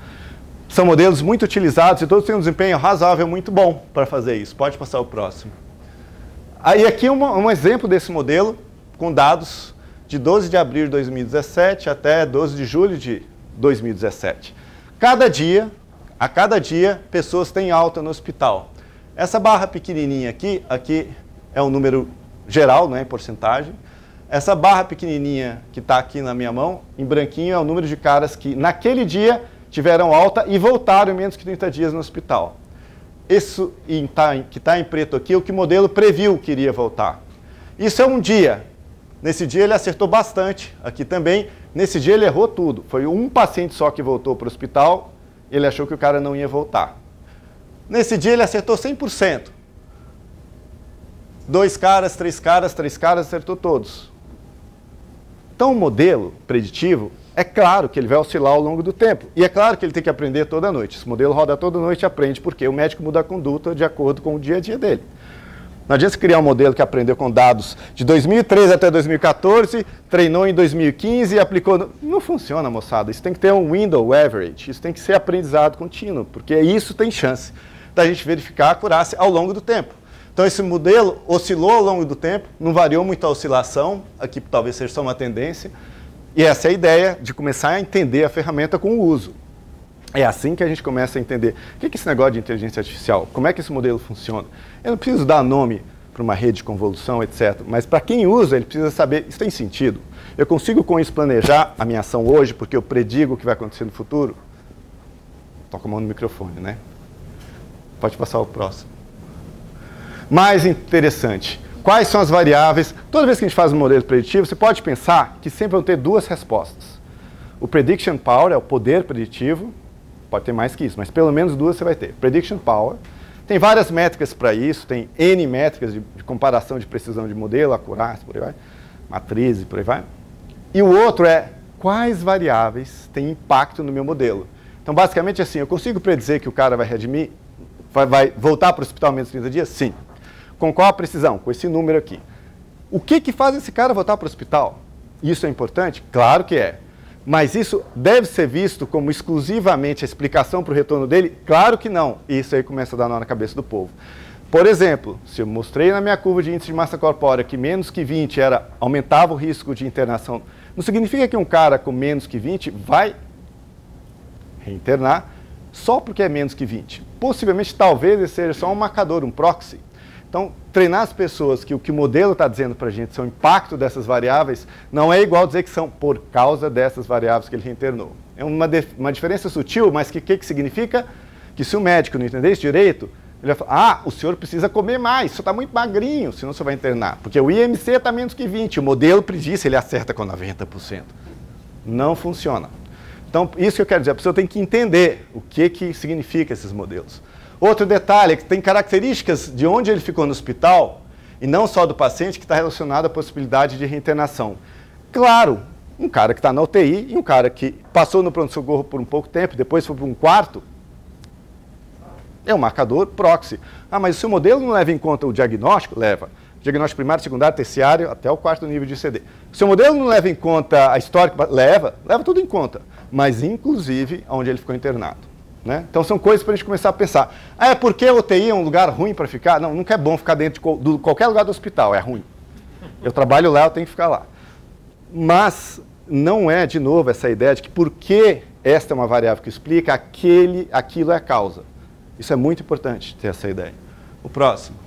são modelos muito utilizados e todos têm um desempenho razoável muito bom para fazer isso. Pode passar o próximo. Aí aqui um, um exemplo desse modelo com dados de 12 de abril de 2017 até 12 de julho de 2017. Cada dia, a cada dia, pessoas têm alta no hospital. Essa barra pequenininha aqui, aqui é o número geral, né, em porcentagem. Essa barra pequenininha que está aqui na minha mão, em branquinho, é o número de caras que naquele dia tiveram alta e voltaram em menos que 30 dias no hospital. Isso tá que está em preto aqui é o que o modelo previu que iria voltar. Isso é um dia. Nesse dia ele acertou bastante aqui também. Nesse dia ele errou tudo. Foi um paciente só que voltou para o hospital, ele achou que o cara não ia voltar. Nesse dia ele acertou 100%. Dois caras, três caras, três caras, acertou todos. Então, o modelo preditivo, é claro que ele vai oscilar ao longo do tempo. E é claro que ele tem que aprender toda noite. Esse modelo roda toda noite e aprende, porque o médico muda a conduta de acordo com o dia a dia dele. Não adianta você criar um modelo que aprendeu com dados de 2013 até 2014, treinou em 2015 e aplicou. Não funciona, moçada. Isso tem que ter um window average. Isso tem que ser aprendizado contínuo, porque isso tem chance da gente verificar a acurácia ao longo do tempo. Então, esse modelo oscilou ao longo do tempo, não variou muito a oscilação, aqui talvez seja só uma tendência, e essa é a ideia de começar a entender a ferramenta com o uso. É assim que a gente começa a entender o que é esse negócio de inteligência artificial, como é que esse modelo funciona. Eu não preciso dar nome para uma rede de convolução, etc. Mas para quem usa, ele precisa saber, isso tem sentido? Eu consigo com isso planejar a minha ação hoje, porque eu predigo o que vai acontecer no futuro? Toca a mão no microfone, né? Pode passar o próximo. Mais interessante, quais são as variáveis? Toda vez que a gente faz um modelo preditivo, você pode pensar que sempre vão ter duas respostas. O prediction power é o poder preditivo, Pode ter mais que isso, mas pelo menos duas você vai ter. Prediction Power. Tem várias métricas para isso, tem N métricas de, de, comparação de precisão de modelo, acurácia, por aí vai, matriz e por aí vai. E o outro é quais variáveis têm impacto no meu modelo. Então, basicamente assim, eu consigo predizer que o cara vai redimir, vai, vai voltar para o hospital menos 30 dias? Sim. Com qual a precisão? Com esse número aqui. O que, que faz esse cara voltar para o hospital? Isso é importante? Claro que é. Mas isso deve ser visto como exclusivamente a explicação para o retorno dele? Claro que não. Isso aí começa a dar nó na cabeça do povo. Por exemplo, se eu mostrei na minha curva de índice de massa corpórea que menos que 20 era, aumentava o risco de internação, não significa que um cara com menos que 20 vai reinternar só porque é menos que 20. Possivelmente, talvez, ele seja só um marcador, um proxy. Então, treinar as pessoas que o que o modelo está dizendo para a gente são o impacto dessas variáveis, não é igual dizer que são por causa dessas variáveis que ele reinternou. É uma, uma diferença sutil, mas o que, que, significa? Que se o médico não entender isso direito, ele vai falar, ah, o senhor precisa comer mais, o senhor está muito magrinho, senão o senhor vai internar. Porque o IMC está menos que 20, o modelo prediz ele acerta com 90%. Não funciona. Então, isso que eu quero dizer, a pessoa tem que entender o que, que significa esses modelos. Outro detalhe é que tem características de onde ele ficou no hospital, e não só do paciente, que está relacionado à possibilidade de reinternação. Claro, um cara que está na UTI e um cara que passou no pronto-socorro por um pouco tempo, depois foi para um quarto, é um marcador proxy. Ah, mas se o modelo não leva em conta o diagnóstico, leva. Diagnóstico primário, secundário, terciário, até o quarto nível de CD. Se o modelo não leva em conta a história, leva, leva tudo em conta. Mas, inclusive, onde ele ficou internado. Né? Então são coisas para a gente começar a pensar. Ah, é porque a UTI é um lugar ruim para ficar? Não, nunca é bom ficar dentro de qualquer lugar do hospital, é ruim. Eu trabalho lá, eu tenho que ficar lá. Mas não é, de novo, essa ideia de que porque esta é uma variável que explica, aquele, aquilo é a causa. Isso é muito importante ter essa ideia. O próximo.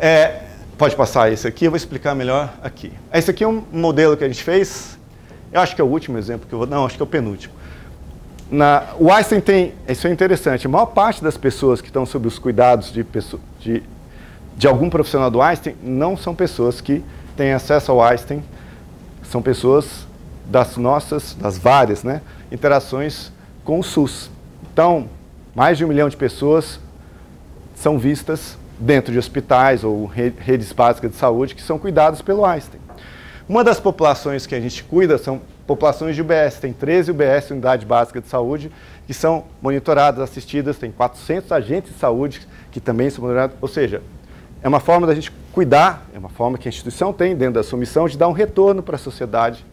É, pode passar esse aqui, eu vou explicar melhor aqui. Esse aqui é um modelo que a gente fez. Eu acho que é o último exemplo que eu vou. Não, acho que é o penúltimo. Na, o Einstein tem, isso é interessante, a maior parte das pessoas que estão sob os cuidados de, de, de algum profissional do Einstein não são pessoas que têm acesso ao Einstein, são pessoas das nossas, das várias né, interações com o SUS. Então, mais de um milhão de pessoas são vistas dentro de hospitais ou redes básicas de saúde que são cuidadas pelo Einstein. Uma das populações que a gente cuida são populações de UBS. Tem 13 UBS, Unidade Básica de Saúde, que são monitoradas, assistidas. Tem 400 agentes de saúde que também são monitorados. Ou seja, é uma forma da gente cuidar, é uma forma que a instituição tem dentro da sua missão de dar um retorno para a sociedade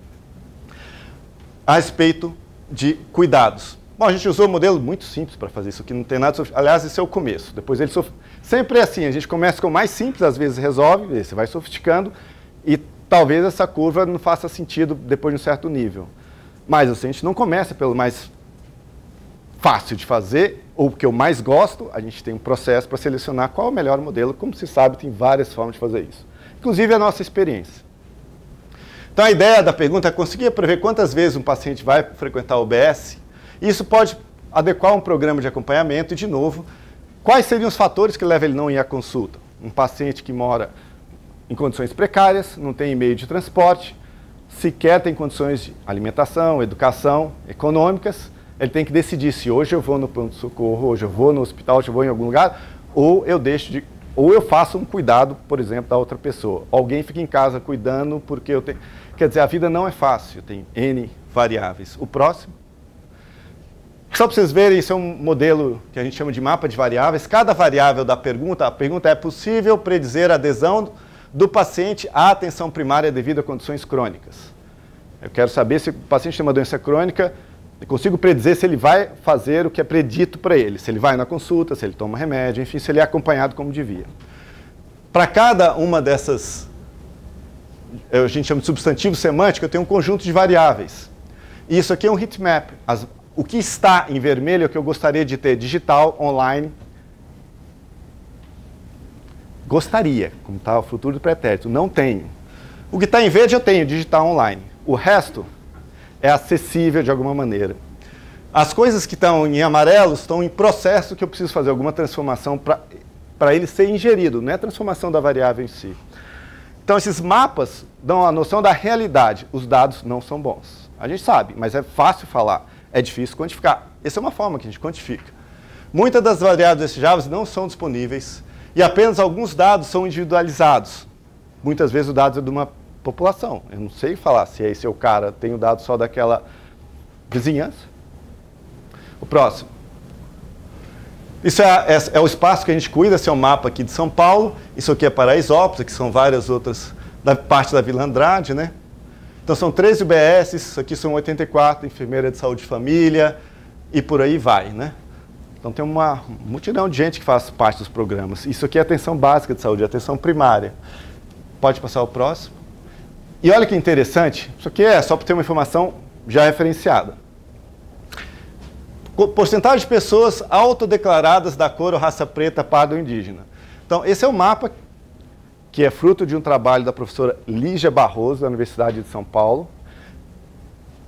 a respeito de cuidados. Bom, a gente usou um modelo muito simples para fazer isso, que não tem nada. Aliás, esse é o começo. Depois ele sof... sempre é assim. A gente começa com o mais simples, às vezes resolve, você vai sofisticando e talvez essa curva não faça sentido depois de um certo nível. Mas assim, a gente não começa pelo mais fácil de fazer, ou que eu mais gosto, a gente tem um processo para selecionar qual é o melhor modelo. Como se sabe, tem várias formas de fazer isso. Inclusive a nossa experiência. Então a ideia da pergunta é conseguir prever quantas vezes um paciente vai frequentar o OBS. Isso pode adequar um programa de acompanhamento e, de novo, quais seriam os fatores que levam ele não ir à consulta? Um paciente que mora em condições precárias, não tem meio de transporte, sequer tem condições de alimentação, educação, econômicas, ele tem que decidir se hoje eu vou no pronto-socorro, hoje eu vou no hospital, hoje eu vou em algum lugar, ou eu deixo de Ou eu faço um cuidado, por exemplo, da outra pessoa. Alguém fica em casa cuidando porque eu tenho. Quer dizer, a vida não é fácil, tem N variáveis. O próximo. Só para vocês verem, isso é um modelo que a gente chama de mapa de variáveis. Cada variável da pergunta, a pergunta é possível predizer a adesão do paciente à atenção primária devido a condições crônicas. Eu quero saber se o paciente tem uma doença crônica, eu consigo predizer se ele vai fazer o que é predito para ele, se ele vai na consulta, se ele toma remédio, enfim, se ele é acompanhado como devia. Para cada uma dessas, a gente chama de substantivo semântico, eu tenho um conjunto de variáveis. E isso aqui é um heatmap. O que está em vermelho é o que eu gostaria de ter digital, online. Gostaria, como está o futuro do pretérito. Não tenho. O que está em verde eu tenho, digital, online. O resto é acessível de alguma maneira. As coisas que estão em amarelo estão em processo que eu preciso fazer alguma transformação para ele ser ingerido, não é a transformação da variável em si. Então, esses mapas dão a noção da realidade. Os dados não são bons. A gente sabe, mas é fácil falar, é difícil quantificar. Essa é uma forma que a gente quantifica. Muitas das variáveis desejáveis não são disponíveis e apenas alguns dados são individualizados. Muitas vezes o dado é de uma população. Eu não sei falar se esse é o cara, tenho dado só daquela vizinhança. O próximo. Isso é, é, é, o espaço que a gente cuida, esse é o mapa aqui de São Paulo. Isso aqui é Paraisópolis, que são várias outras da parte da Vila Andrade, né? Então são 13 UBS, aqui são 84 enfermeiras de saúde de família e por aí vai, né? Então tem uma multidão de gente que faz parte dos programas. Isso aqui é atenção básica de saúde, atenção primária. Pode passar o próximo. E olha que interessante, isso aqui é só para ter uma informação já referenciada. Porcentagem de pessoas autodeclaradas da cor ou raça preta, parda ou indígena. Então, esse é o mapa que é fruto de um trabalho da professora Lígia Barroso, da Universidade de São Paulo,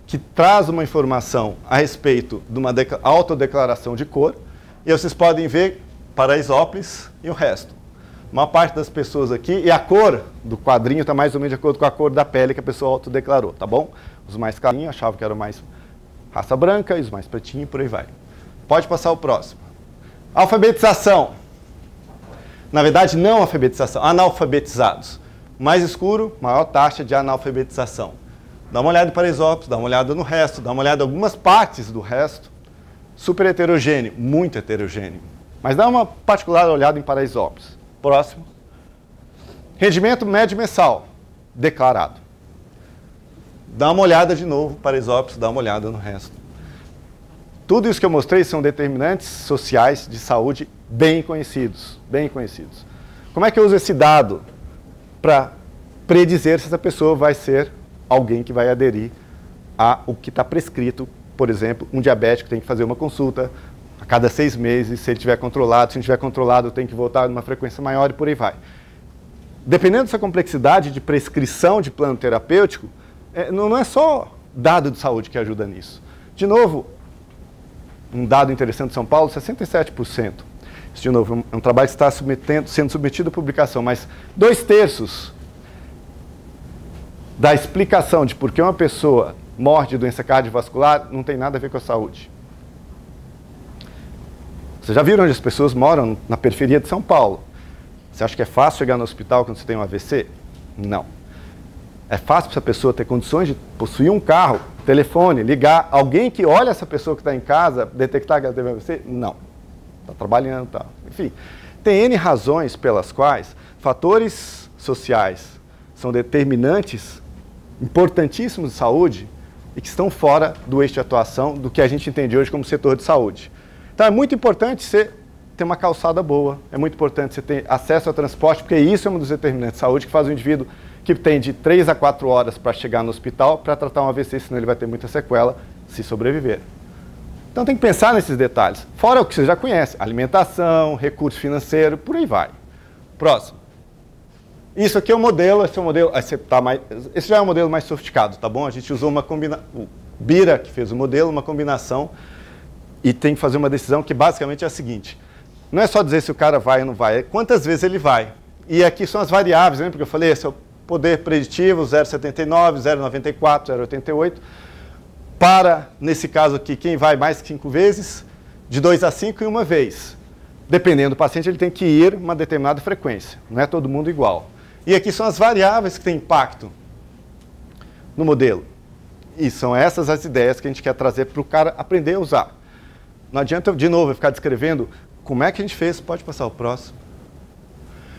que traz uma informação a respeito de uma autodeclaração de cor. E vocês podem ver Paraisópolis e o resto uma parte das pessoas aqui, e a cor do quadrinho está mais ou menos de acordo com a cor da pele que a pessoa autodeclarou, tá bom? Os mais clarinhos achavam que era mais raça branca, e os mais pretinhos, por aí vai. Pode passar o próximo. Alfabetização. Na verdade, não alfabetização, analfabetizados. Mais escuro, maior taxa de analfabetização. Dá uma olhada em Paraisópolis, dá uma olhada no resto, dá uma olhada em algumas partes do resto. Super heterogêneo, muito heterogêneo. Mas dá uma particular olhada em Paraisópolis. Próximo. Rendimento médio mensal, declarado. Dá uma olhada de novo para Isópolis, dá uma olhada no resto. Tudo isso que eu mostrei são determinantes sociais de saúde bem conhecidos, bem conhecidos. Como é que eu uso esse dado para predizer se essa pessoa vai ser alguém que vai aderir a o que está prescrito, por exemplo, um diabético tem que fazer uma consulta, cada seis meses, se ele estiver controlado, se não estiver controlado, tem que voltar numa frequência maior e por aí vai. Dependendo dessa complexidade de prescrição de plano terapêutico, é, não é só dado de saúde que ajuda nisso. De novo, um dado interessante de São Paulo, 67%. Isso, de novo, é um trabalho que está sendo submetido à publicação, mas dois terços da explicação de por que uma pessoa morre de doença cardiovascular não tem nada a ver com a saúde. Vocês já viram onde as pessoas moram na periferia de São Paulo? Você acha que é fácil chegar no hospital quando você tem um AVC? Não. É fácil para essa pessoa ter condições de possuir um carro, telefone, ligar, alguém que olha essa pessoa que está em casa, detectar que ela teve AVC? Não. Está trabalhando, tá. Enfim, tem N razões pelas quais fatores sociais são determinantes, importantíssimos de saúde e que estão fora do eixo de atuação do que a gente entende hoje como setor de saúde. Então é muito importante você ter uma calçada boa, é muito importante você ter acesso ao transporte, porque isso é um dos determinantes de saúde que faz o indivíduo que tem de 3 a 4 horas para chegar no hospital para tratar um AVC, senão ele vai ter muita sequela se sobreviver. Então tem que pensar nesses detalhes. Fora o que você já conhece, alimentação, recurso financeiro, por aí vai. Próximo. Isso aqui é o modelo, esse é o modelo, esse, tá mais, esse já é um modelo mais sofisticado, tá bom? A gente usou uma combinação, o Bira que fez o modelo, uma combinação e tem que fazer uma decisão que basicamente é a seguinte: não é só dizer se o cara vai ou não vai, é quantas vezes ele vai. E aqui são as variáveis, lembra que eu falei? Esse é o poder preditivo, 0,79, 0,94, 0,88. Para, nesse caso aqui, quem vai mais que cinco vezes, de 2 a 5 e uma vez. dependendo do paciente, ele tem que ir uma determinada frequência. Não é todo mundo igual. E aqui são as variáveis que têm impacto no modelo. E são essas as ideias que a gente quer trazer para o cara aprender a usar. Não adianta, de novo, eu ficar descrevendo como é que a gente fez. Pode passar o próximo.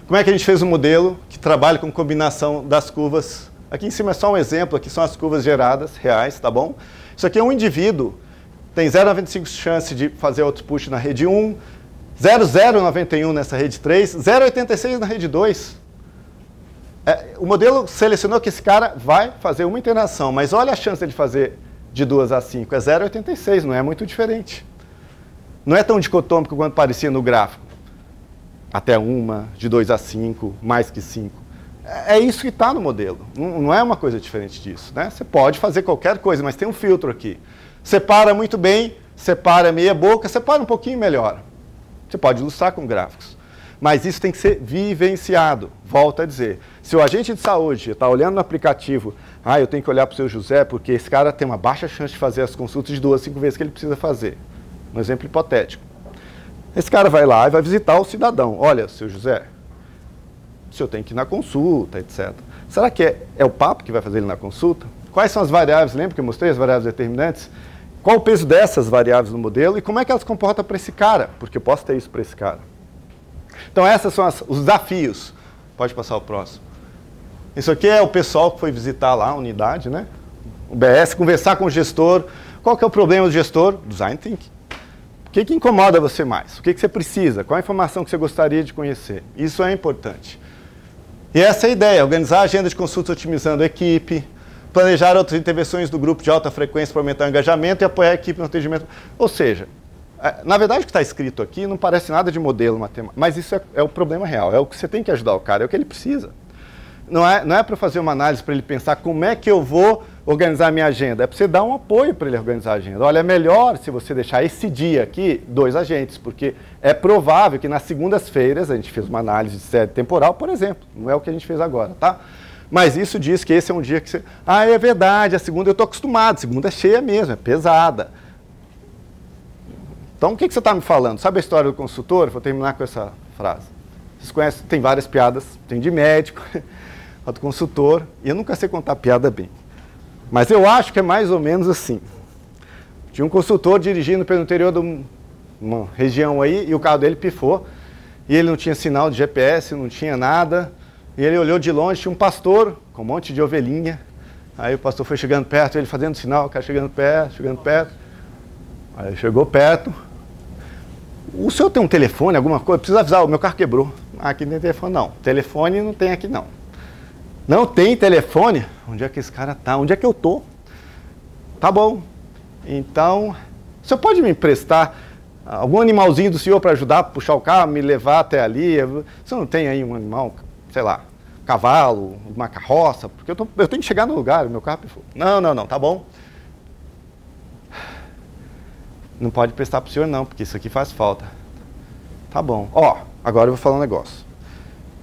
Como é que a gente fez um modelo que trabalha com combinação das curvas. Aqui em cima é só um exemplo, aqui são as curvas geradas, reais, tá bom? Isso aqui é um indivíduo, tem 0,95 chance de fazer output na rede 1, 0,091 nessa rede 3, 0,86 na rede 2. É, o modelo selecionou que esse cara vai fazer uma interação, mas olha a chance dele fazer de 2 a 5, é 0,86, não é muito diferente. Não é tão dicotômico quanto parecia no gráfico. Até uma, de 2 a 5, mais que 5. É, é isso que está no modelo, não, não, é uma coisa diferente disso. Né? Você pode fazer qualquer coisa, mas tem um filtro aqui. Separa muito bem, separa meia boca, separa um pouquinho melhor. Você pode ilustrar com gráficos. Mas isso tem que ser vivenciado. Volto a dizer. Se o agente de saúde está olhando no aplicativo, ah, eu tenho que olhar para o seu José porque esse cara tem uma baixa chance de fazer as consultas de duas, cinco vezes que ele precisa fazer. Um exemplo hipotético. Esse cara vai lá e vai visitar o cidadão. Olha, seu José, o senhor tem que ir na consulta, etc. Será que é, é o papo que vai fazer ele na consulta? Quais são as variáveis? Lembra que eu mostrei as variáveis determinantes? Qual o peso dessas variáveis no modelo e como é que elas comportam para esse cara? Porque eu posso ter isso para esse cara. Então, esses são as, os desafios. Pode passar o próximo. Isso aqui é o pessoal que foi visitar lá a unidade, né? O BS, conversar com o gestor. Qual que é o problema do gestor? Design Thinking. O que, que incomoda você mais? O que, que você precisa? Qual a informação que você gostaria de conhecer? Isso é importante. E essa é a ideia, organizar a agenda de consultas otimizando a equipe, planejar outras intervenções do grupo de alta frequência para aumentar o engajamento e apoiar a equipe no atendimento. Ou seja, é, na verdade, o que está escrito aqui não parece nada de modelo matemático, mas isso é, é, o problema real, é o que você tem que ajudar o cara, é o que ele precisa. Não é, não é para fazer uma análise para ele pensar como é que eu vou organizar a minha agenda, é para você dar um apoio para ele organizar a agenda. Olha, é melhor se você deixar esse dia aqui dois agentes, porque é provável que nas segundas-feiras a gente fez uma análise de série temporal, por exemplo, não é o que a gente fez agora, tá? Mas isso diz que esse é um dia que você. Ah, é verdade, a segunda eu estou acostumado, a segunda é cheia mesmo, é pesada. Então, o que, que você está me falando? Sabe a história do consultor? Vou terminar com essa frase. Vocês conhecem, tem várias piadas, tem de médico, <laughs> a do consultor, e eu nunca sei contar piada bem. Mas eu acho que é mais ou menos assim. Tinha um consultor dirigindo pelo interior de uma região aí, e o carro dele pifou, e ele não tinha sinal de GPS, não tinha nada, e ele olhou de longe, tinha um pastor com um monte de ovelhinha, aí o pastor foi chegando perto, ele fazendo sinal, o cara chegando perto, chegando perto, aí chegou perto, o senhor tem um telefone, alguma coisa? Precisa avisar, o meu carro quebrou. Ah, aqui não tem telefone, não. Telefone não tem aqui, não. Não tem telefone? Onde é que esse cara tá? Onde é que eu tô? Tá bom. Então, o senhor pode me emprestar algum animalzinho do senhor para ajudar a puxar o carro, me levar até ali? Senhor não tem aí um animal, sei lá, cavalo, uma carroça? Porque eu, tô, eu tenho que chegar no lugar, meu carro... Não, não, não, tá bom. Não pode prestar para o senhor não, porque isso aqui faz falta. Tá bom. Ó, agora eu vou falar um negócio.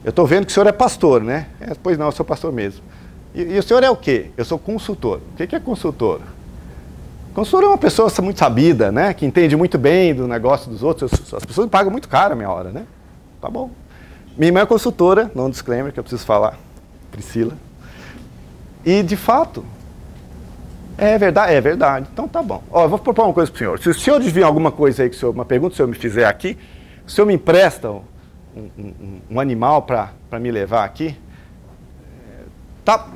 Eu estou vendo que o senhor é pastor, né? É, pois não, eu sou pastor mesmo. E, e, o senhor é o quê? Eu sou consultor. O que, que é consultor? Consultor é uma pessoa muito sabida, né? Que entende muito bem do negócio dos outros. As pessoas pagam muito caro a minha hora, né? Tá bom. Minha irmã é consultora, não disclaimer que eu preciso falar. Priscila. E, de fato, é verdade, é verdade. Então tá bom. Ó, eu vou propor uma coisa para o senhor. Se o senhor adivinhar alguma coisa aí, que senhor, uma pergunta que o senhor me fizer aqui, o senhor me empresta um, um, animal para me levar aqui? Tá,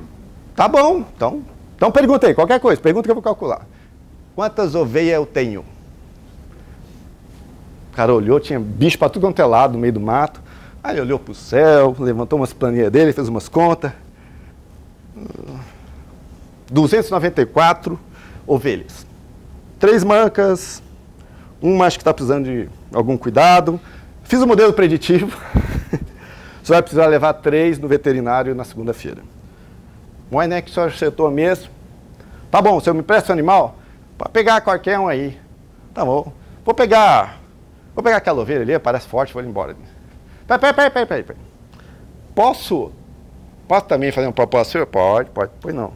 tá bom. Então, então pergunta aí, qualquer coisa, pergunta que eu vou calcular. Quantas ovelhas eu tenho? O cara olhou, tinha bicho para tudo quanto é lado, no meio do mato. Aí ele olhou para o céu, levantou umas planilhas dele, fez umas contas. 294 ovelhas. Três mancas, uma acho que está precisando de algum cuidado. Fiz o um modelo preditivo. <laughs> Você vai precisar levar três no veterinário na segunda-feira. Né, que o senhor acertou mesmo. Tá bom, o senhor me presta o animal? Pode pegar qualquer um aí. Tá bom. Vou pegar. Vou pegar aquela ovelha ali, parece forte, vou embora. Peraí, peraí, peraí, peraí. Posso? Posso também fazer um propósito? Pode, pode, pois não.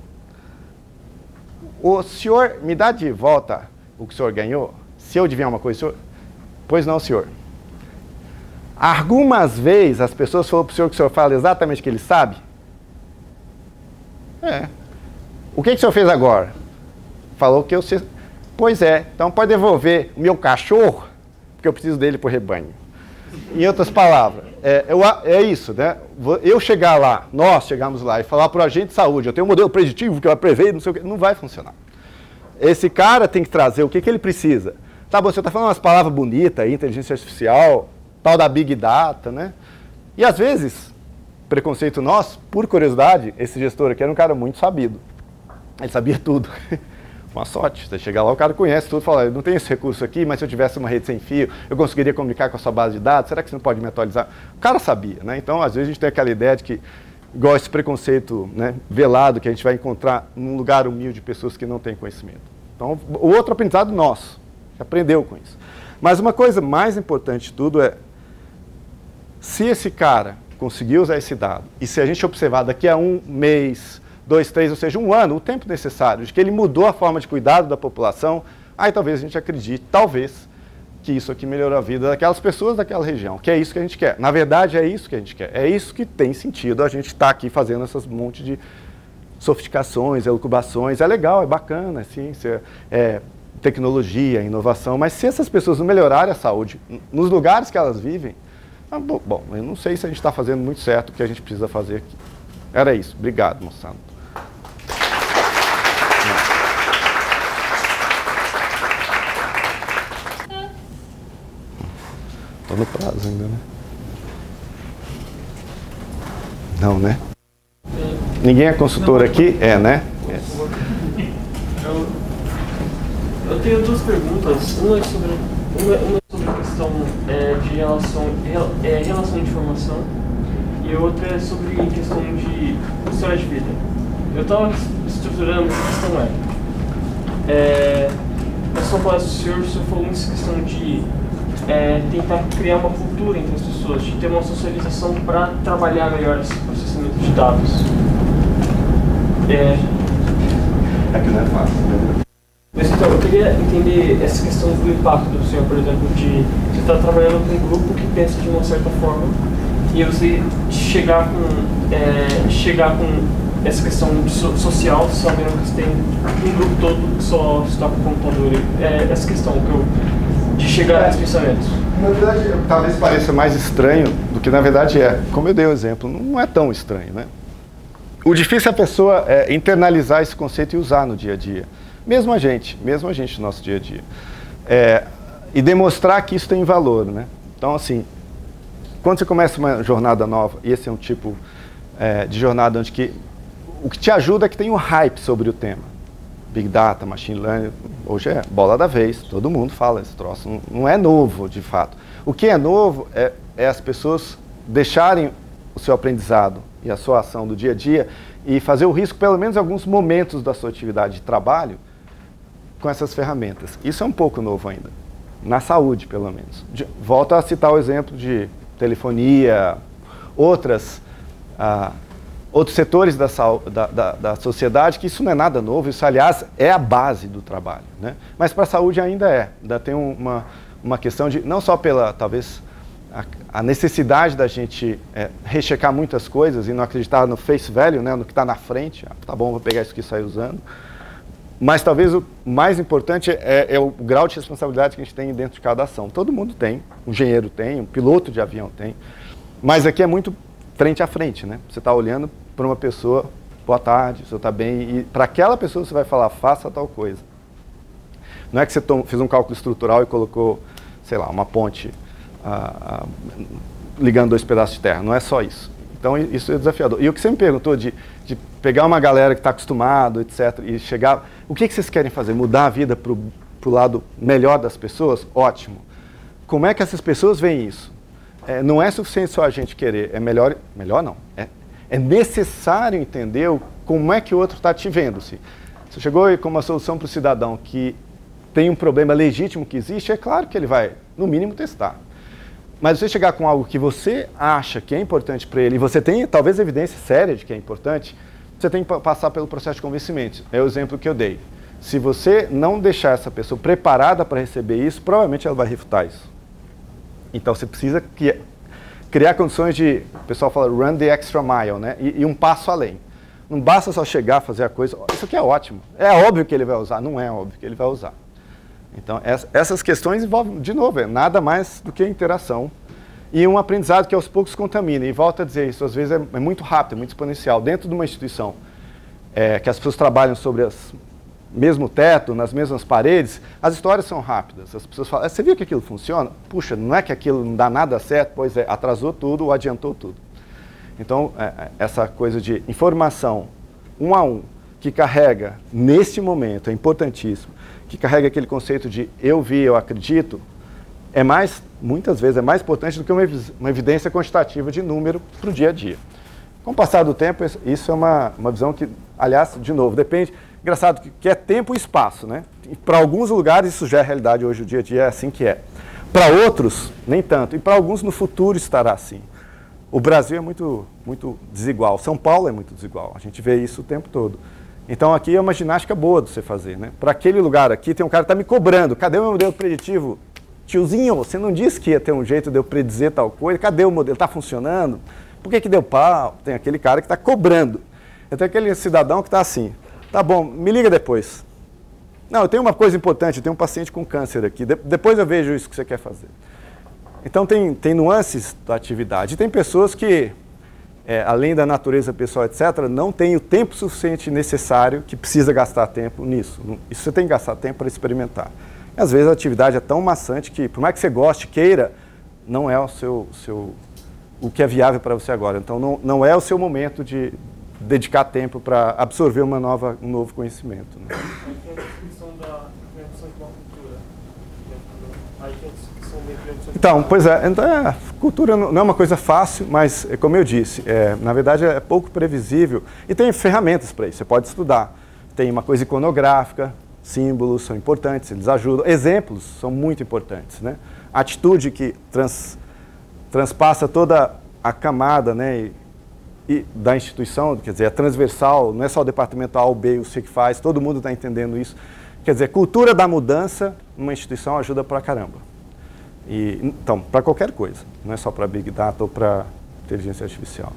O senhor me dá de volta o que o senhor ganhou? Se eu adivinhar uma coisa, senhor... Pois não, senhor. Algumas vezes as pessoas falam para o senhor que o senhor fala exatamente o que ele sabe? É. O que, que o senhor fez agora? Falou que eu sei. Pois é, então pode devolver o meu cachorro, porque eu preciso dele para o rebanho. Em outras palavras, é, eu, é, isso, né? Eu chegar lá, nós chegamos lá e falar para o agente de saúde, eu tenho um modelo preditivo que vai prever, não sei o que, não vai funcionar. Esse cara tem que trazer o que, que ele precisa. Tá, você está falando umas palavras bonitas inteligência artificial, tal da Big Data, né? E às vezes, preconceito nosso, por curiosidade, esse gestor aqui era um cara muito sabido. Ele sabia tudo. <laughs> Uma sorte. Você chega lá, o cara conhece tudo, fala, não tem esse recurso aqui, mas se eu tivesse uma rede sem fio, eu conseguiria comunicar com a sua base de dados, será que você não pode me atualizar? O cara sabia, né? Então, às vezes, a gente tem aquela ideia de que, igual esse preconceito né, velado que a gente vai encontrar num lugar humilde de pessoas que não têm conhecimento. Então, o outro aprendizado nosso, aprendeu com isso. Mas uma coisa mais importante de tudo é, se esse cara conseguir usar esse dado, e se a gente observar daqui a um mês, dois, três, ou seja, um ano, o tempo necessário de que ele mudou a forma de cuidado da população, aí talvez a gente acredite, talvez, que isso aqui melhorou a vida daquelas pessoas daquela região, que é isso que a gente quer. Na verdade, é isso que a gente quer. É isso que tem sentido a gente estar tá aqui fazendo essas monte de sofisticações, elucubações. É legal, é bacana, é ciência, é tecnologia, inovação, mas se essas pessoas não melhorarem a saúde nos lugares que elas vivem, ah, bom, bom, eu não sei se a gente está fazendo muito certo o que a gente precisa fazer aqui. Era isso. Obrigado, moçada. Estou no prazo ainda, né? Não, né? Ninguém é consultor aqui? É, né? Eu, eu tenho duas perguntas. Uma é sobre, uma, uma questão é, de relação, é, relação de informação e outra é sobre questão de história de vida. Eu estava estruturando a questão é, é na sua palestra do senhor, o senhor falou nessa questão de é, tentar criar uma cultura entre as pessoas, de ter uma socialização para trabalhar melhor esse processamento de dados. É, é que não é fácil, né? Mas então, eu queria entender essa questão do impacto do senhor, por exemplo, de você estar trabalhando com um grupo que pensa de uma certa forma e você chegar com, é, chegar com essa questão so, social, sabendo que você tem um grupo todo que só está com o computador. É essa questão que eu, de chegar a esses pensamentos. Na verdade, talvez pareça mais estranho do que na verdade é. Como eu dei o exemplo, não é tão estranho, né? O difícil é a pessoa é, internalizar esse conceito e usar no dia a dia. Mesmo a gente, mesmo a gente no nosso dia a dia. É, e demonstrar que isso tem valor, né? Então, assim, quando você começa uma jornada nova, e esse é um tipo é, de jornada onde que, o que te ajuda é que tem um hype sobre o tema. Big Data, Machine Learning, hoje é bola da vez, todo mundo fala esse troço, não, não é novo de fato. O que é novo é, é as pessoas deixarem o seu aprendizado e a sua ação do dia a dia e fazer o risco, pelo menos em alguns momentos da sua atividade de trabalho, com essas ferramentas. Isso é um pouco novo ainda, na saúde, pelo menos. De, volto a citar o exemplo de telefonia, outras, ah, outros setores da, da, da, da, sociedade, que isso não é nada novo, isso, aliás, é a base do trabalho. Né? Mas para a saúde ainda é, ainda tem uma, uma questão de, não só pela, talvez, a, necessidade da gente é, rechecar muitas coisas e não acreditar no face value, né, no que está na frente. Ah, tá bom, vou pegar isso aqui e sair usando. Mas talvez o mais importante é, é, o grau de responsabilidade que a gente tem dentro de cada ação. Todo mundo tem, um engenheiro tem, um piloto de avião tem. Mas aqui é muito frente a frente, né? Você está olhando para uma pessoa, boa tarde, você está bem, e para aquela pessoa você vai falar, faça tal coisa. Não é que você fez um cálculo estrutural e colocou, sei lá, uma ponte ligando dois pedaços de terra. Não é só isso. Então isso é desafiador. E o que você me perguntou de, de pegar uma galera que está acostumado, etc., e chegar. O que, que vocês querem fazer? Mudar a vida para o lado melhor das pessoas? Ótimo. Como é que essas pessoas veem isso? É, não é suficiente só a gente querer, é melhor. Melhor não. É, é necessário entender como é que o outro está te vendo. -se. Você chegou com uma solução para o cidadão que tem um problema legítimo que existe, é claro que ele vai, no mínimo, testar. Mas você chegar com algo que você acha que é importante para ele, e você tem talvez evidência séria de que é importante, você tem que passar pelo processo de convencimento. É o exemplo que eu dei. Se você não deixar essa pessoa preparada para receber isso, provavelmente ela vai refutar isso. Então você precisa que criar condições de, o pessoal fala, run the extra mile, né? E, e um passo além. Não basta só chegar, fazer a coisa. Isso aqui é ótimo. É óbvio que ele vai usar. Não é óbvio que ele vai usar. Então, essas questões envolvem, de novo, é nada mais do que interação e um aprendizado que aos poucos contamina. E volto a dizer, isso às vezes é, é muito rápido, é muito exponencial. Dentro de uma instituição é, que as pessoas trabalham sobre o mesmo teto, nas mesmas paredes, as histórias são rápidas. As pessoas falam, você viu que aquilo funciona? Puxa, não é que aquilo não dá nada certo? Pois é, atrasou tudo ou adiantou tudo. Então, é, é, essa coisa de informação um a um, que carrega, neste momento, é importantíssimo, que carrega aquele conceito de eu vi, eu acredito, é mais, muitas vezes, é mais importante do que uma, evidência quantitativa de número para o dia a dia. Com o passar do tempo, isso é uma, uma visão que, aliás, de novo, depende. Engraçado que é tempo e espaço, né? Para alguns lugares isso já é realidade hoje, o dia a dia é assim que é. Para outros, nem tanto. E para alguns no futuro estará assim. O Brasil é muito, muito desigual. São Paulo é muito desigual. A gente vê isso o tempo todo. Então aqui é uma ginástica boa de você fazer. Né? Para aquele lugar aqui, tem um cara que está me cobrando. Cadê o meu modelo preditivo? Tiozinho, você não disse que ia ter um jeito de eu predizer tal coisa? Cadê o modelo? Está funcionando? Por que, que deu pau? Tem aquele cara que está cobrando. Eu tenho aquele cidadão que está assim. Tá bom, me liga depois. Não, eu tenho uma coisa importante, eu tenho um paciente com câncer aqui. De depois eu vejo isso que você quer fazer. Então tem, tem nuances da atividade. Tem pessoas que é, além da natureza pessoal, etc., não tem o tempo suficiente necessário que precisa gastar tempo nisso. Isso você tem que gastar tempo para experimentar. E, às vezes a atividade é tão maçante que, por mais que você goste, queira, não é o seu, seu o que é viável para você agora. Então não, não é o seu momento de dedicar tempo para absorver uma nova, um novo conhecimento. Né? Então, pois é, então, é, cultura não é uma coisa fácil, mas, é como eu disse, é, na verdade é pouco previsível e tem ferramentas para isso, você pode estudar. Tem uma coisa iconográfica, símbolos são importantes, eles ajudam, exemplos são muito importantes. Né? Atitude que trans, transpassa toda a camada né, e, e da instituição, quer dizer, é transversal, não é só o departamento A, o B, o C que faz, todo mundo está entendendo isso. Quer dizer, cultura da mudança numa instituição ajuda pra caramba. E, então, para qualquer coisa, não é só para Big Data ou para inteligência artificial.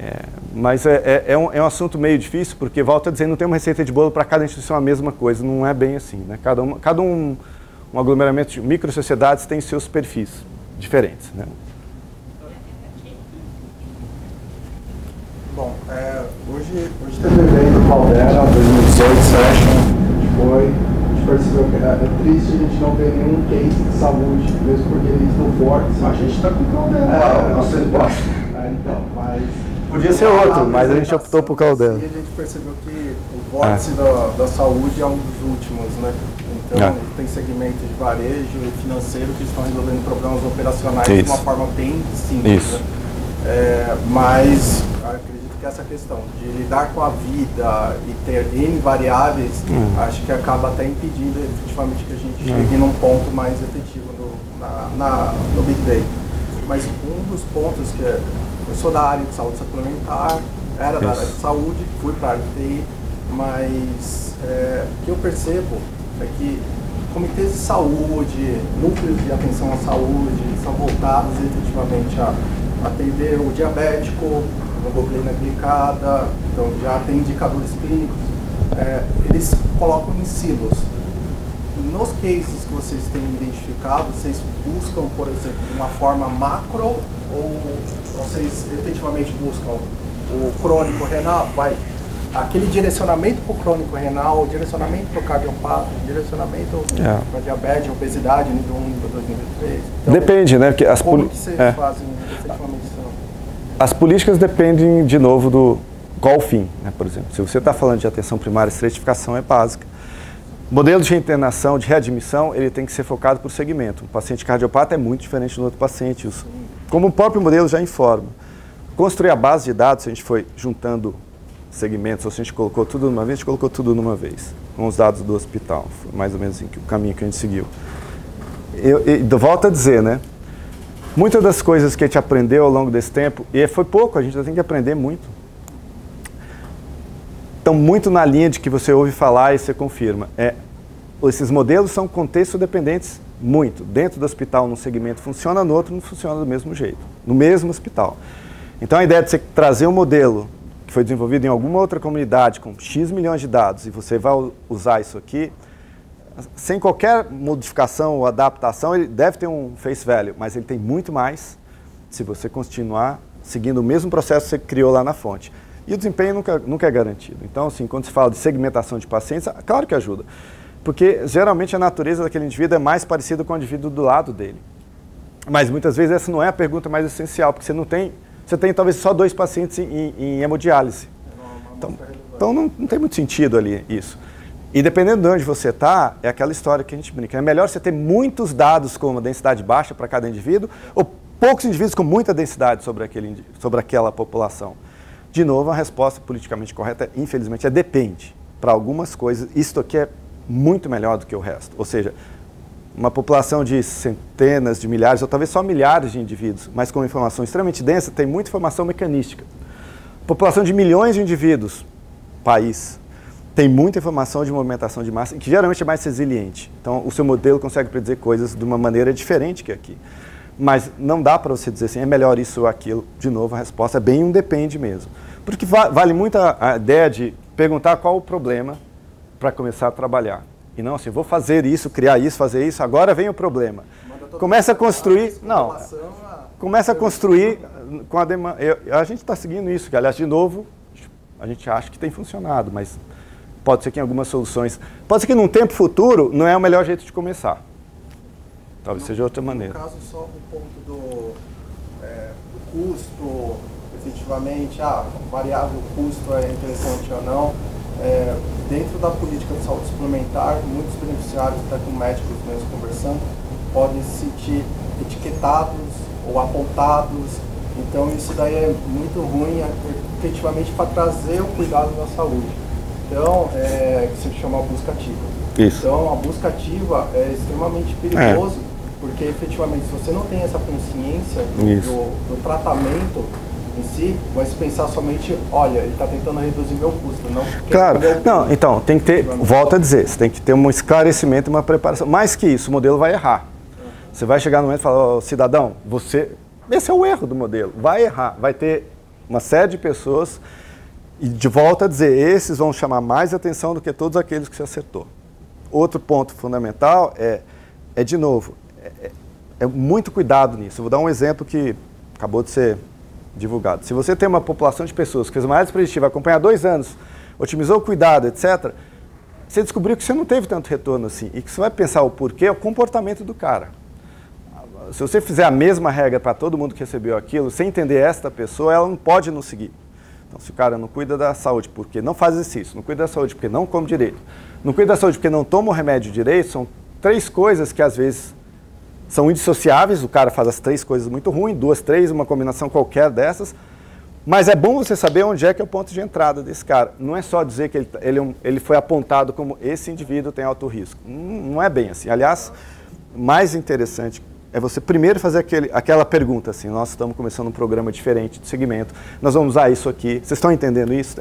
É, mas é, é, é, um, é, um, assunto meio difícil, porque, volta a dizer, não tem uma receita de bolo para cada instituição a mesma coisa, não é bem assim. Né? Cada, uma, cada um, um aglomeramento de micro-sociedades tem seus perfis diferentes. Né? Bom, é, hoje, hoje teve evento Caldera 2018 Session, foi percebeu que é, é, triste a gente não ver nenhum case de saúde, mesmo porque eles estão fortes. A gente está com caldeira. É, não sei é, então, mas. Podia ser outro, mas a gente optou por caldeira. E a gente percebeu que o vórtice é. da, da saúde é um dos últimos, né? Então, é. tem segmentos de varejo e financeiro que estão resolvendo problemas operacionais Isso. de uma forma bem simples. Isso. Né? É, mas que essa questão de lidar com a vida e ter N variáveis, hum. acho que acaba até impedindo efetivamente que a gente hum. chegue num ponto mais efetivo no, na, na, no Big Data. Mas um dos pontos que é, eu sou da área de saúde suplementar, era Isso. da área de saúde, fui para a área de TI, mas é, o que eu percebo é que comitês de saúde, núcleos de atenção à saúde, são voltados efetivamente a atender o diabético, hemoglobina glicada, então já tem indicadores clínicos, é, eles colocam em silos. Nos cases que vocês têm identificado, vocês buscam, por exemplo, uma forma macro ou vocês efetivamente buscam o crônico renal, vai aquele direcionamento para o crônico renal, direcionamento para o cardiopata, direcionamento é. para diabetes, obesidade, nível 1, nível 2, nível 3. Então, Depende, né? Porque as como que vocês é. fazem efetivamente? As políticas dependem, de novo, do qual o fim. Né? Por exemplo, se você está falando de atenção primária, estratificação é básica. Modelo de internação, de readmissão, ele tem que ser focado por segmento. O paciente cardiopata é muito diferente do outro paciente, como o próprio modelo já informa. Construir a base de dados, se a gente foi juntando segmentos, ou se a gente colocou tudo numa vez, a gente colocou tudo numa vez, com os dados do hospital. Foi mais ou menos o caminho que a gente seguiu. Eu, eu volto a dizer, né? Muitas das coisas que a gente aprendeu ao longo desse tempo, e foi pouco, a gente tem que aprender muito, estão muito na linha de que você ouve falar e você confirma. É, esses modelos são contexto dependentes muito. Dentro do hospital, num segmento funciona, no outro não funciona do mesmo jeito, no mesmo hospital. Então a ideia de você trazer um modelo que foi desenvolvido em alguma outra comunidade com X milhões de dados e você vai usar isso aqui, sem qualquer modificação ou adaptação, ele deve ter um face value, mas ele tem muito mais se você continuar seguindo o mesmo processo que você criou lá na fonte. E o desempenho nunca, nunca é garantido. Então, assim, quando se fala de segmentação de pacientes, claro que ajuda. Porque geralmente a natureza daquele indivíduo é mais parecida com o indivíduo do lado dele. Mas muitas vezes essa não é a pergunta mais essencial, porque você não tem, você tem talvez só dois pacientes em, em hemodiálise. Então, então não, não tem muito sentido ali isso. E dependendo de onde você está, é aquela história que a gente brinca. É melhor você ter muitos dados com uma densidade baixa para cada indivíduo ou poucos indivíduos com muita densidade sobre, aquele, sobre aquela população. De novo, a resposta politicamente correta, infelizmente, é depende. Para algumas coisas, isto aqui é muito melhor do que o resto. Ou seja, uma população de centenas de milhares, ou talvez só milhares de indivíduos, mas com informação extremamente densa, tem muita informação mecanística. População de milhões de indivíduos, país, tem muita informação de movimentação de massa, que geralmente é mais resiliente. Então, o seu modelo consegue predizer coisas de uma maneira diferente que aqui. Mas não dá para você dizer assim, é melhor isso ou aquilo. De novo, a resposta é bem um depende mesmo. Porque vale muito a, a ideia de perguntar qual o problema para começar a trabalhar. E não assim, vou fazer isso, criar isso, fazer isso, agora vem o problema. Começa a construir. Não. Começa a construir com a demanda. A gente está seguindo isso, que aliás, de novo, a gente acha que tem funcionado, mas pode ser que em algumas soluções. Pode ser que num tempo futuro não é o melhor jeito de começar. Talvez seja outra maneira. No caso, só um ponto do, é, do custo, efetivamente, ah, variável custo é interessante ou não. É, dentro da política de saúde suplementar, muitos beneficiários, até com médicos mesmo conversando, podem se sentir etiquetados ou apontados. Então isso daí é muito ruim é, efetivamente para trazer o cuidado da saúde. Então, é, que se chama busca ativa. Isso. Então, a busca ativa é extremamente perigoso, é. porque efetivamente, se você não tem essa consciência do, do, tratamento em si, vai se pensar somente, olha, ele está tentando reduzir meu custo, não. Claro, não, então, tem que ter, volta a dizer, você tem que ter um esclarecimento, uma preparação. Mais que isso, o modelo vai errar. Você vai chegar no momento e falar, oh, cidadão, você. Esse é o erro do modelo. Vai errar. Vai ter uma série de pessoas e de volta a dizer, esses vão chamar mais atenção do que todos aqueles que você acertou. Outro ponto fundamental é, é de novo, é, é, é muito cuidado nisso. Eu vou dar um exemplo que acabou de ser divulgado. Se você tem uma população de pessoas que fez uma análise preditiva, acompanhar dois anos, otimizou o cuidado, etc., você descobriu que você não teve tanto retorno assim. E que você vai pensar o porquê, é o comportamento do cara. Se você fizer a mesma regra para todo mundo que recebeu aquilo, sem entender esta pessoa, ela não pode não seguir. Então, se o cara não cuida da saúde porque não faz exercício, não cuida da saúde porque não come direito, não cuida da saúde porque não toma o remédio direito, são três coisas que às vezes são indissociáveis. O cara faz as três coisas muito ruim, duas, três, uma combinação qualquer dessas. Mas é bom você saber onde é que é o ponto de entrada desse cara. Não é só dizer que ele, ele, é ele foi apontado como esse indivíduo tem alto risco. Não, não é bem assim. Aliás, mais interessante é você primeiro fazer aquele, aquela pergunta assim, nós estamos começando um programa diferente de segmento, nós vamos usar isso aqui, vocês estão entendendo isso?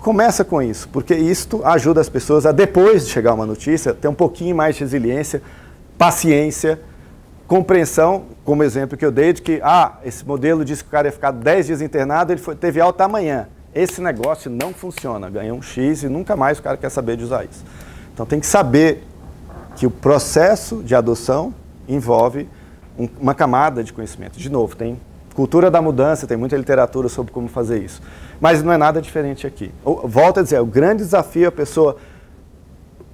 Começa com isso, porque isto ajuda as pessoas a, depois de chegar uma notícia, ter um pouquinho mais de resiliência, paciência, compreensão, como exemplo que eu dei, de que, ah, esse modelo disse que o cara ia ficar 10 dias internado, ele foi, teve alta amanhã. Esse negócio não funciona, ganhou um X e nunca mais o cara quer saber de usar isso. Então tem que saber que o processo de adoção envolve um, uma camada de conhecimento. De novo, tem cultura da mudança, tem muita literatura sobre como fazer isso. Mas não é nada diferente aqui. Volto a dizer, o grande desafio é a pessoa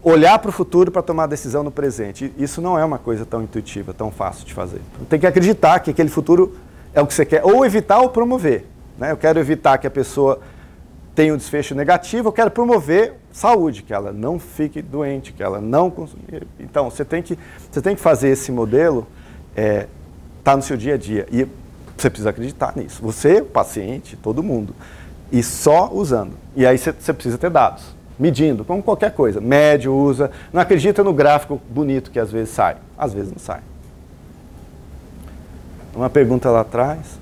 olhar para o futuro para tomar decisão no presente. Isso não é uma coisa tão intuitiva, tão fácil de fazer. Tem que acreditar que aquele futuro é o que você quer, ou evitar ou promover. Né? Eu quero evitar que a pessoa tenha um desfecho negativo, eu quero promover saúde, que ela não fique doente, que ela não Então, você tem que, você tem que fazer esse modelo está é, tá no seu dia a dia. E você precisa acreditar nisso. Você, o paciente, todo mundo. E só usando. E aí você, precisa ter dados. Medindo, como qualquer coisa. Mede, usa. Não acredita no gráfico bonito que às vezes sai. Às vezes não sai. Uma pergunta lá atrás.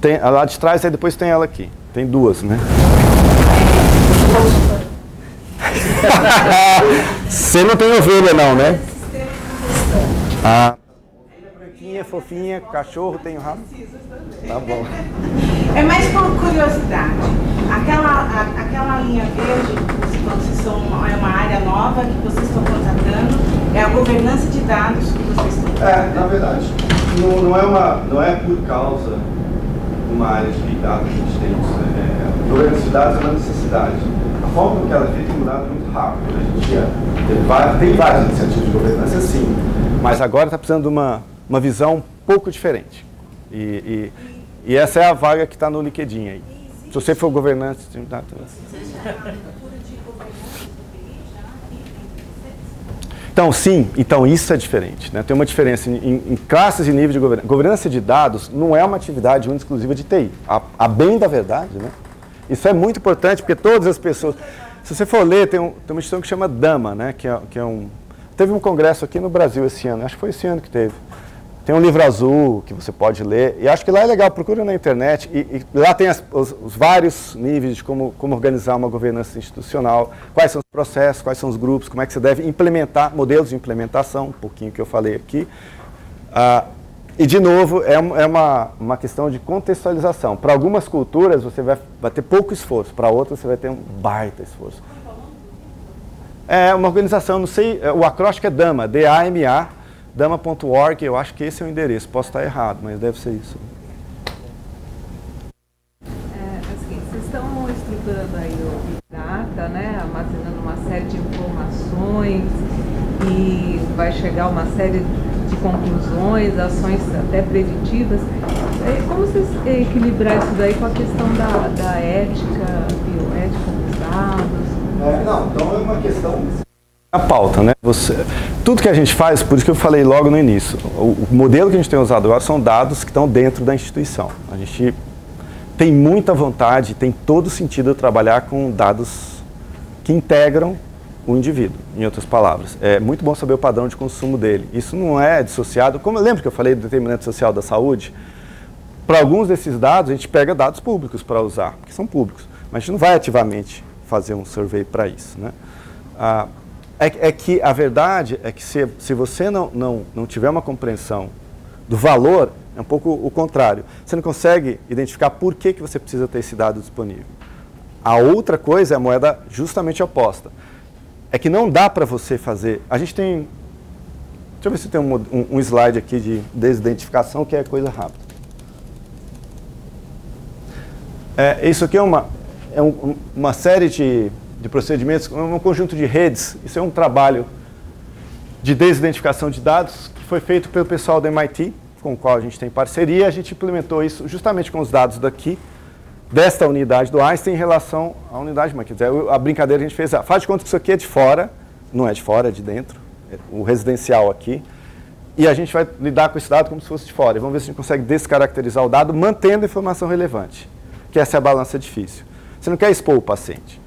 Tem, lá de trás, aí depois tem ela aqui. Tem duas, né? Você não tem ovelha não, né? Ah, branquinha, fofinha, cachorro tem o rabo? Tá bom. É mais por curiosidade. Aquela, a, aquela linha verde, vocês são, é uma área nova que vocês estão contratando, é a governança de dados que vocês estão É, na verdade, não, não, é, uma, não é por causa de uma área de Big Data que a gente tem isso. É, governança de dados é uma necessidade. Forma como ela é tem mudado muito rápido. A gente tem, várias, tem várias iniciativas de governança, sim, mas agora está precisando de uma, uma visão um pouco diferente. E, e, e essa é a vaga que está no LinkedIn aí. Se você for governante de dados. Então, sim, então isso é diferente. Né? Tem uma diferença em, em classes e nível de governança. Governança de dados não é uma atividade única exclusiva de TI. A, a, bem da verdade, né? Isso é muito importante porque todas as pessoas. Se você for ler, tem, um, tem uma instituição que chama DAMA, né? que, é, que é um. Teve um congresso aqui no Brasil esse ano, acho que foi esse ano que teve. Tem um livro azul que você pode ler, e acho que lá é legal, procura na internet, e, e lá tem as, os, os, vários níveis de como, como organizar uma governança institucional, quais são os processos, quais são os grupos, como é que você deve implementar, modelos de implementação, um pouquinho que eu falei aqui. Ah, e, de novo, é, é uma, uma questão de contextualização. Para algumas culturas você vai, vai ter pouco esforço, para outras você vai ter um baita esforço. É uma organização, não sei, o acróstico é DAMA, D-A-M-A, dama.org, eu acho que esse é o endereço, posso estar errado, mas deve ser isso. É, assim, vocês estão estruturando aí o Data, né, armazenando uma série de informações e vai chegar uma série de conclusões, ações até preditivas. É, como vocês equilibrar isso daí com a questão da, da ética, bioética dos dados? É, não, então é uma questão a pauta, né? Você, tudo que a gente faz, por isso que eu falei logo no início, o, o, modelo que a gente tem usado agora são dados que estão dentro da instituição. A gente tem muita vontade, tem todo sentido trabalhar com dados que integram o indivíduo, em outras palavras. É muito bom saber o padrão de consumo dele. Isso não é dissociado, como eu lembro que eu falei do determinante social da saúde, para alguns desses dados a gente pega dados públicos para usar, porque são públicos, mas a gente não vai ativamente fazer um survey para isso, né? Ah, é, é, que a verdade é que se, se você não, não, não tiver uma compreensão do valor, é um pouco o contrário. Você não consegue identificar por que, que você precisa ter esse dado disponível. A outra coisa é a moeda justamente oposta. É que não dá para você fazer. A gente tem. Deixa eu ver se tem um, um, slide aqui de desidentificação, que é coisa rápida. É, isso aqui é uma, é um, uma série de de procedimentos, um conjunto de redes. Isso é um trabalho de desidentificação de dados que foi feito pelo pessoal do MIT, com o qual a gente tem parceria. A gente implementou isso justamente com os dados daqui, desta unidade do Einstein, em relação à unidade, mas quer dizer, a brincadeira a gente fez, ah, faz de conta que isso aqui é de fora, não é de fora, é de dentro, é o residencial aqui, e a gente vai lidar com esse dado como se fosse de fora. E vamos ver se a gente consegue descaracterizar o dado mantendo a informação relevante, que essa é a balança difícil. Você não quer expor o paciente.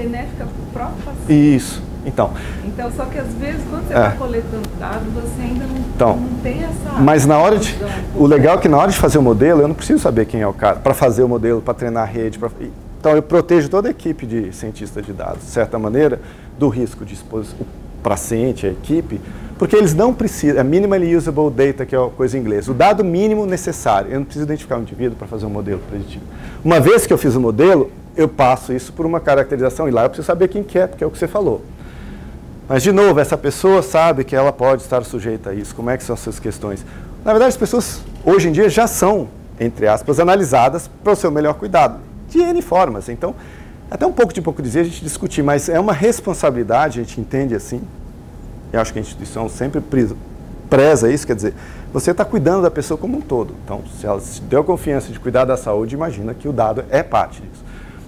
benéfica para o próprio paciente. Isso. Então. Então, só que às vezes, quando você está é. coletando dados, você ainda não, então, não tem essa. Mas na hora de. O legal é que na hora de fazer o modelo, eu não preciso saber quem é o cara para fazer o modelo, para treinar a rede. Pra, então, eu protejo toda a equipe de cientistas de dados, de certa maneira, do risco de exposição. O paciente, a equipe, porque eles não precisam. É minimally usable data, que é a coisa em inglês. O dado mínimo necessário. Eu não preciso identificar um indivíduo para fazer um modelo preditivo. Uma vez que eu fiz o modelo, eu passo isso por uma caracterização e lá eu preciso saber quem que é, porque é o que você falou. Mas, de novo, essa pessoa sabe que ela pode estar sujeita a isso. Como é que são essas questões? Na verdade, as pessoas, hoje em dia, já são, entre aspas, analisadas para o seu melhor cuidado, de N formas. Então, até um pouco de hipocrisia a gente discutir, mas é uma responsabilidade, a gente entende assim. Eu acho que a instituição sempre preza isso, quer dizer, você está cuidando da pessoa como um todo. Então, se ela se deu confiança de cuidar da saúde, imagina que o dado é parte disso.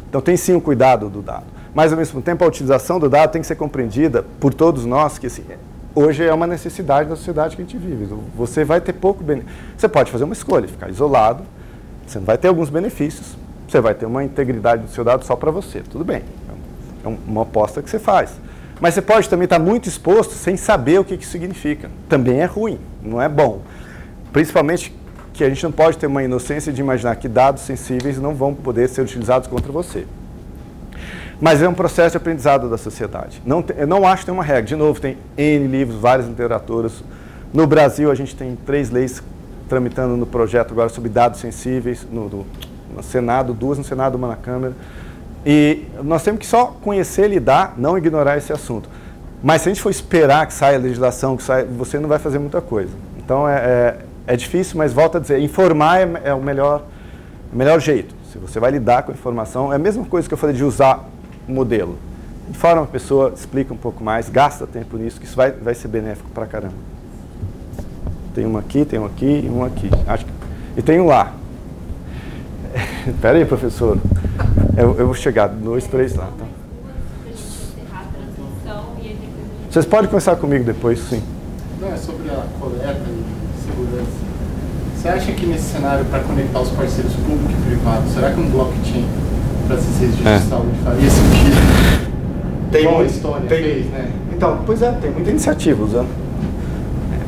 Então tem sim o cuidado do dado. Mas ao mesmo tempo a utilização do dado tem que ser compreendida por todos nós que assim, hoje é uma necessidade da sociedade que a gente vive. Você vai ter pouco benefício. Você pode fazer uma escolha, ficar isolado, você não vai ter alguns benefícios, você vai ter uma integridade do seu dado só para você. Tudo bem. É uma aposta que você faz. Mas você pode também estar muito exposto sem saber o que isso significa. Também é ruim, não é bom. Principalmente que a gente não pode ter uma inocência de imaginar que dados sensíveis não vão poder ser utilizados contra você. Mas é um processo de aprendizado da sociedade. Não eu não acho que tem uma regra. De novo, tem N livros, várias literaturas. No Brasil, a gente tem três leis tramitando no projeto agora sobre dados sensíveis, no, no, Senado, duas no Senado, uma na Câmara. E nós temos que só conhecer, lidar, não ignorar esse assunto. Mas se a gente for esperar que saia a legislação, que saia, você não vai fazer muita coisa. Então é, é, é difícil, mas volta a dizer, informar é, é, o melhor, o melhor jeito. Se você vai lidar com a informação, é a mesma coisa que eu falei de usar modelo. Informa a pessoa, explica um pouco mais, gasta tempo nisso, que isso vai, vai ser benéfico pra caramba. Tem um aqui, tem um aqui e um aqui. Acho que, e tem um lá. <laughs> Espera aí, professor. Eu, eu, vou chegar, dois, três lá. Tá? Vocês podem conversar comigo depois, sim. Não, é sobre a coleta e segurança. Você acha que nesse cenário, para conectar os parceiros público e privado, será que um blockchain para esses registros é. de saúde faria sentido? Tem Bom, a Estônia tem, fez, né? Então, pois é, tem muita iniciativa usando.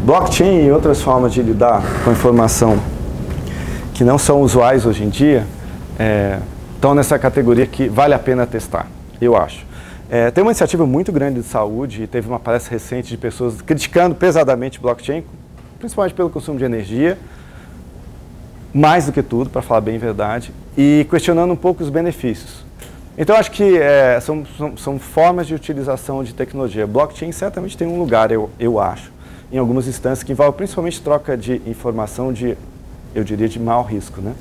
Blockchain e outras formas de lidar com informação que não são usuais hoje em dia, é, estão nessa categoria que vale a pena testar, eu acho. É, tem uma iniciativa muito grande de saúde, e teve uma palestra recente de pessoas criticando pesadamente blockchain, principalmente pelo consumo de energia, mais do que tudo, para falar bem a verdade, e questionando um pouco os benefícios. Então, acho que é, são, são, são, formas de utilização de tecnologia. Blockchain certamente tem um lugar, eu, eu acho, em algumas instâncias, que envolve principalmente troca de informação de, eu diria, de mau risco. Né?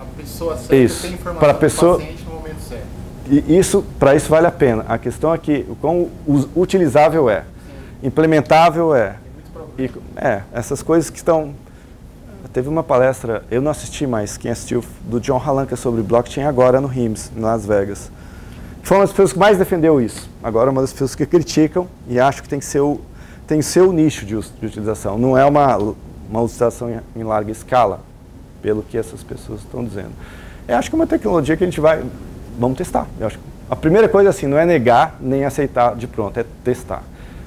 A pessoa certa Isso. tem informação para a pessoa, paciente no momento certo. E isso, para isso vale a pena. A questão é que o quão utilizável é, Sim. implementável é. E, é, essas coisas que estão Teve uma palestra, eu não assisti, mas quem assistiu, do John Halanka sobre blockchain agora no RIMS, em Las Vegas. Foi uma das pessoas que mais defendeu isso. Agora, uma das pessoas que criticam e acho que tem que ser o, tem seu nicho de, de utilização. Não é uma, uma utilização em, em larga escala, pelo que essas pessoas estão dizendo. Eu acho que é uma tecnologia que a gente vai. Vamos testar. Eu acho a primeira coisa assim, não é negar nem aceitar de pronto, é testar.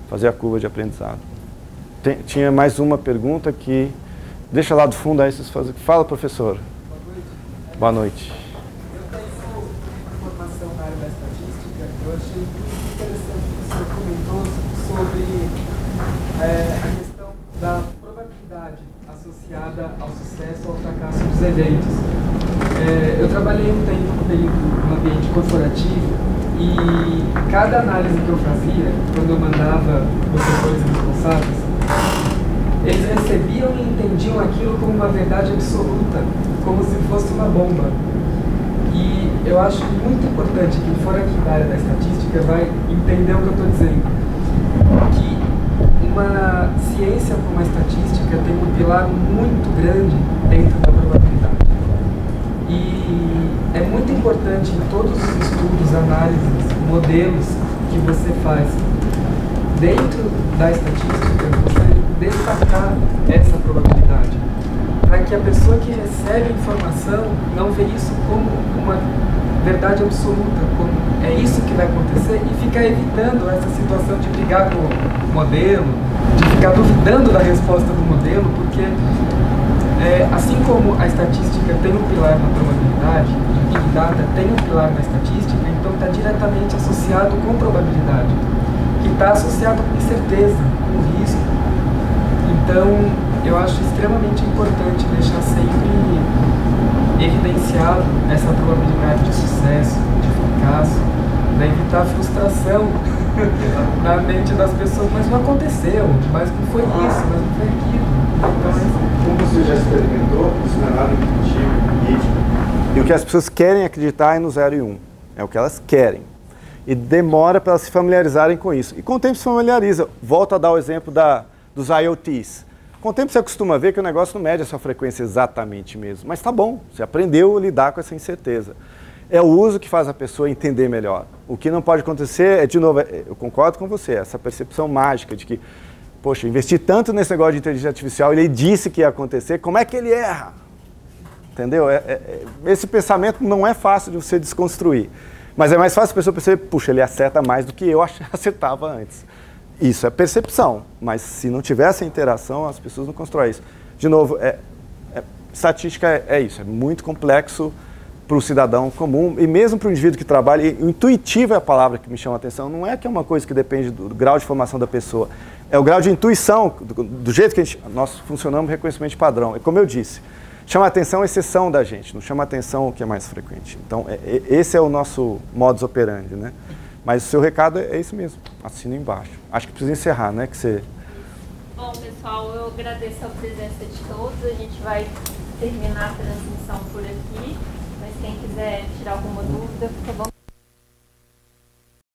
Fazer a curva de aprendizado. Tem, tinha mais uma pergunta que. Deixa lá do fundo aí vocês fazem. Fala, professor. Boa noite. Eu tenho informação na área da estatística. Eu achei muito interessante que o comentou sobre a questão da probabilidade associada ao sucesso ou ao fracasso dos eventos. Eu trabalhei um tempo no ambiente corporativo e cada análise que eu fazia, quando eu mandava professores responsáveis, eles recebiam e entendiam aquilo como uma verdade absoluta, como se fosse uma bomba. E eu acho muito importante que for aqui da área da estatística vai entender o que eu estou dizendo. Que uma ciência como a estatística tem um pilar muito grande dentro da probabilidade. E é muito importante em todos os estudos, análises, modelos que você faz dentro da estatística, destacar essa probabilidade, para que a pessoa que recebe a informação não vê isso como uma verdade absoluta, como é isso que vai acontecer e fica evitando essa situação de brigar com o modelo, de ficar duvidando da resposta do modelo, porque é, assim como a estatística tem um pilar na probabilidade, o Big Data tem um pilar na estatística, então está diretamente associado com probabilidade, que está associado com incerteza, com risco, então, eu acho extremamente importante deixar sempre evidenciado essa probabilidade de sucesso, de fracasso, para evitar frustração <laughs> na mente das pessoas. Mas não aconteceu, mas não foi isso, mas não foi aquilo. Então, é Como você já experimentou, isso não é nada intuitivo, E o que as pessoas querem acreditar é no 0 e 1. Um. É o que elas querem. E demora para elas se familiarizarem com isso. E com o tempo se familiariza. Volto a dar o exemplo da dos IoTs. Com o tempo você costuma ver que o negócio não mede a sua frequência exatamente mesmo, mas tá bom, você aprendeu a lidar com essa incerteza. É o uso que faz a pessoa entender melhor. O que não pode acontecer é, de novo, é, eu concordo com você, essa percepção mágica de que, poxa, investi tanto nesse negócio de inteligência artificial, ele disse que ia acontecer, como é que ele erra? Entendeu? É, é, é esse pensamento não é fácil de você desconstruir. Mas é mais fácil a pessoa perceber, puxa, ele acerta mais do que eu <laughs> acertava antes. Isso é percepção, mas se não tiver essa interação, as pessoas não constroem isso. De novo, é, é, estatística é, é, isso, é muito complexo para o cidadão comum e mesmo para o indivíduo que trabalha. E, intuitivo é a palavra que me chama a atenção. Não é que é uma coisa que depende do, do grau de formação da pessoa. É o grau de intuição, do, do jeito que gente, nós funcionamos reconhecimento padrão. É como eu disse, chama atenção a exceção da gente, não chama atenção o que é mais frequente. Então, é, é, esse é o nosso modus operandi, né? Mas o seu recado é, isso mesmo, assina embaixo. Acho que precisa encerrar, né? Que você... Bom, pessoal, eu agradeço a presença de todos. A gente vai terminar a transmissão por aqui. Mas quem quiser tirar alguma dúvida, fica bom.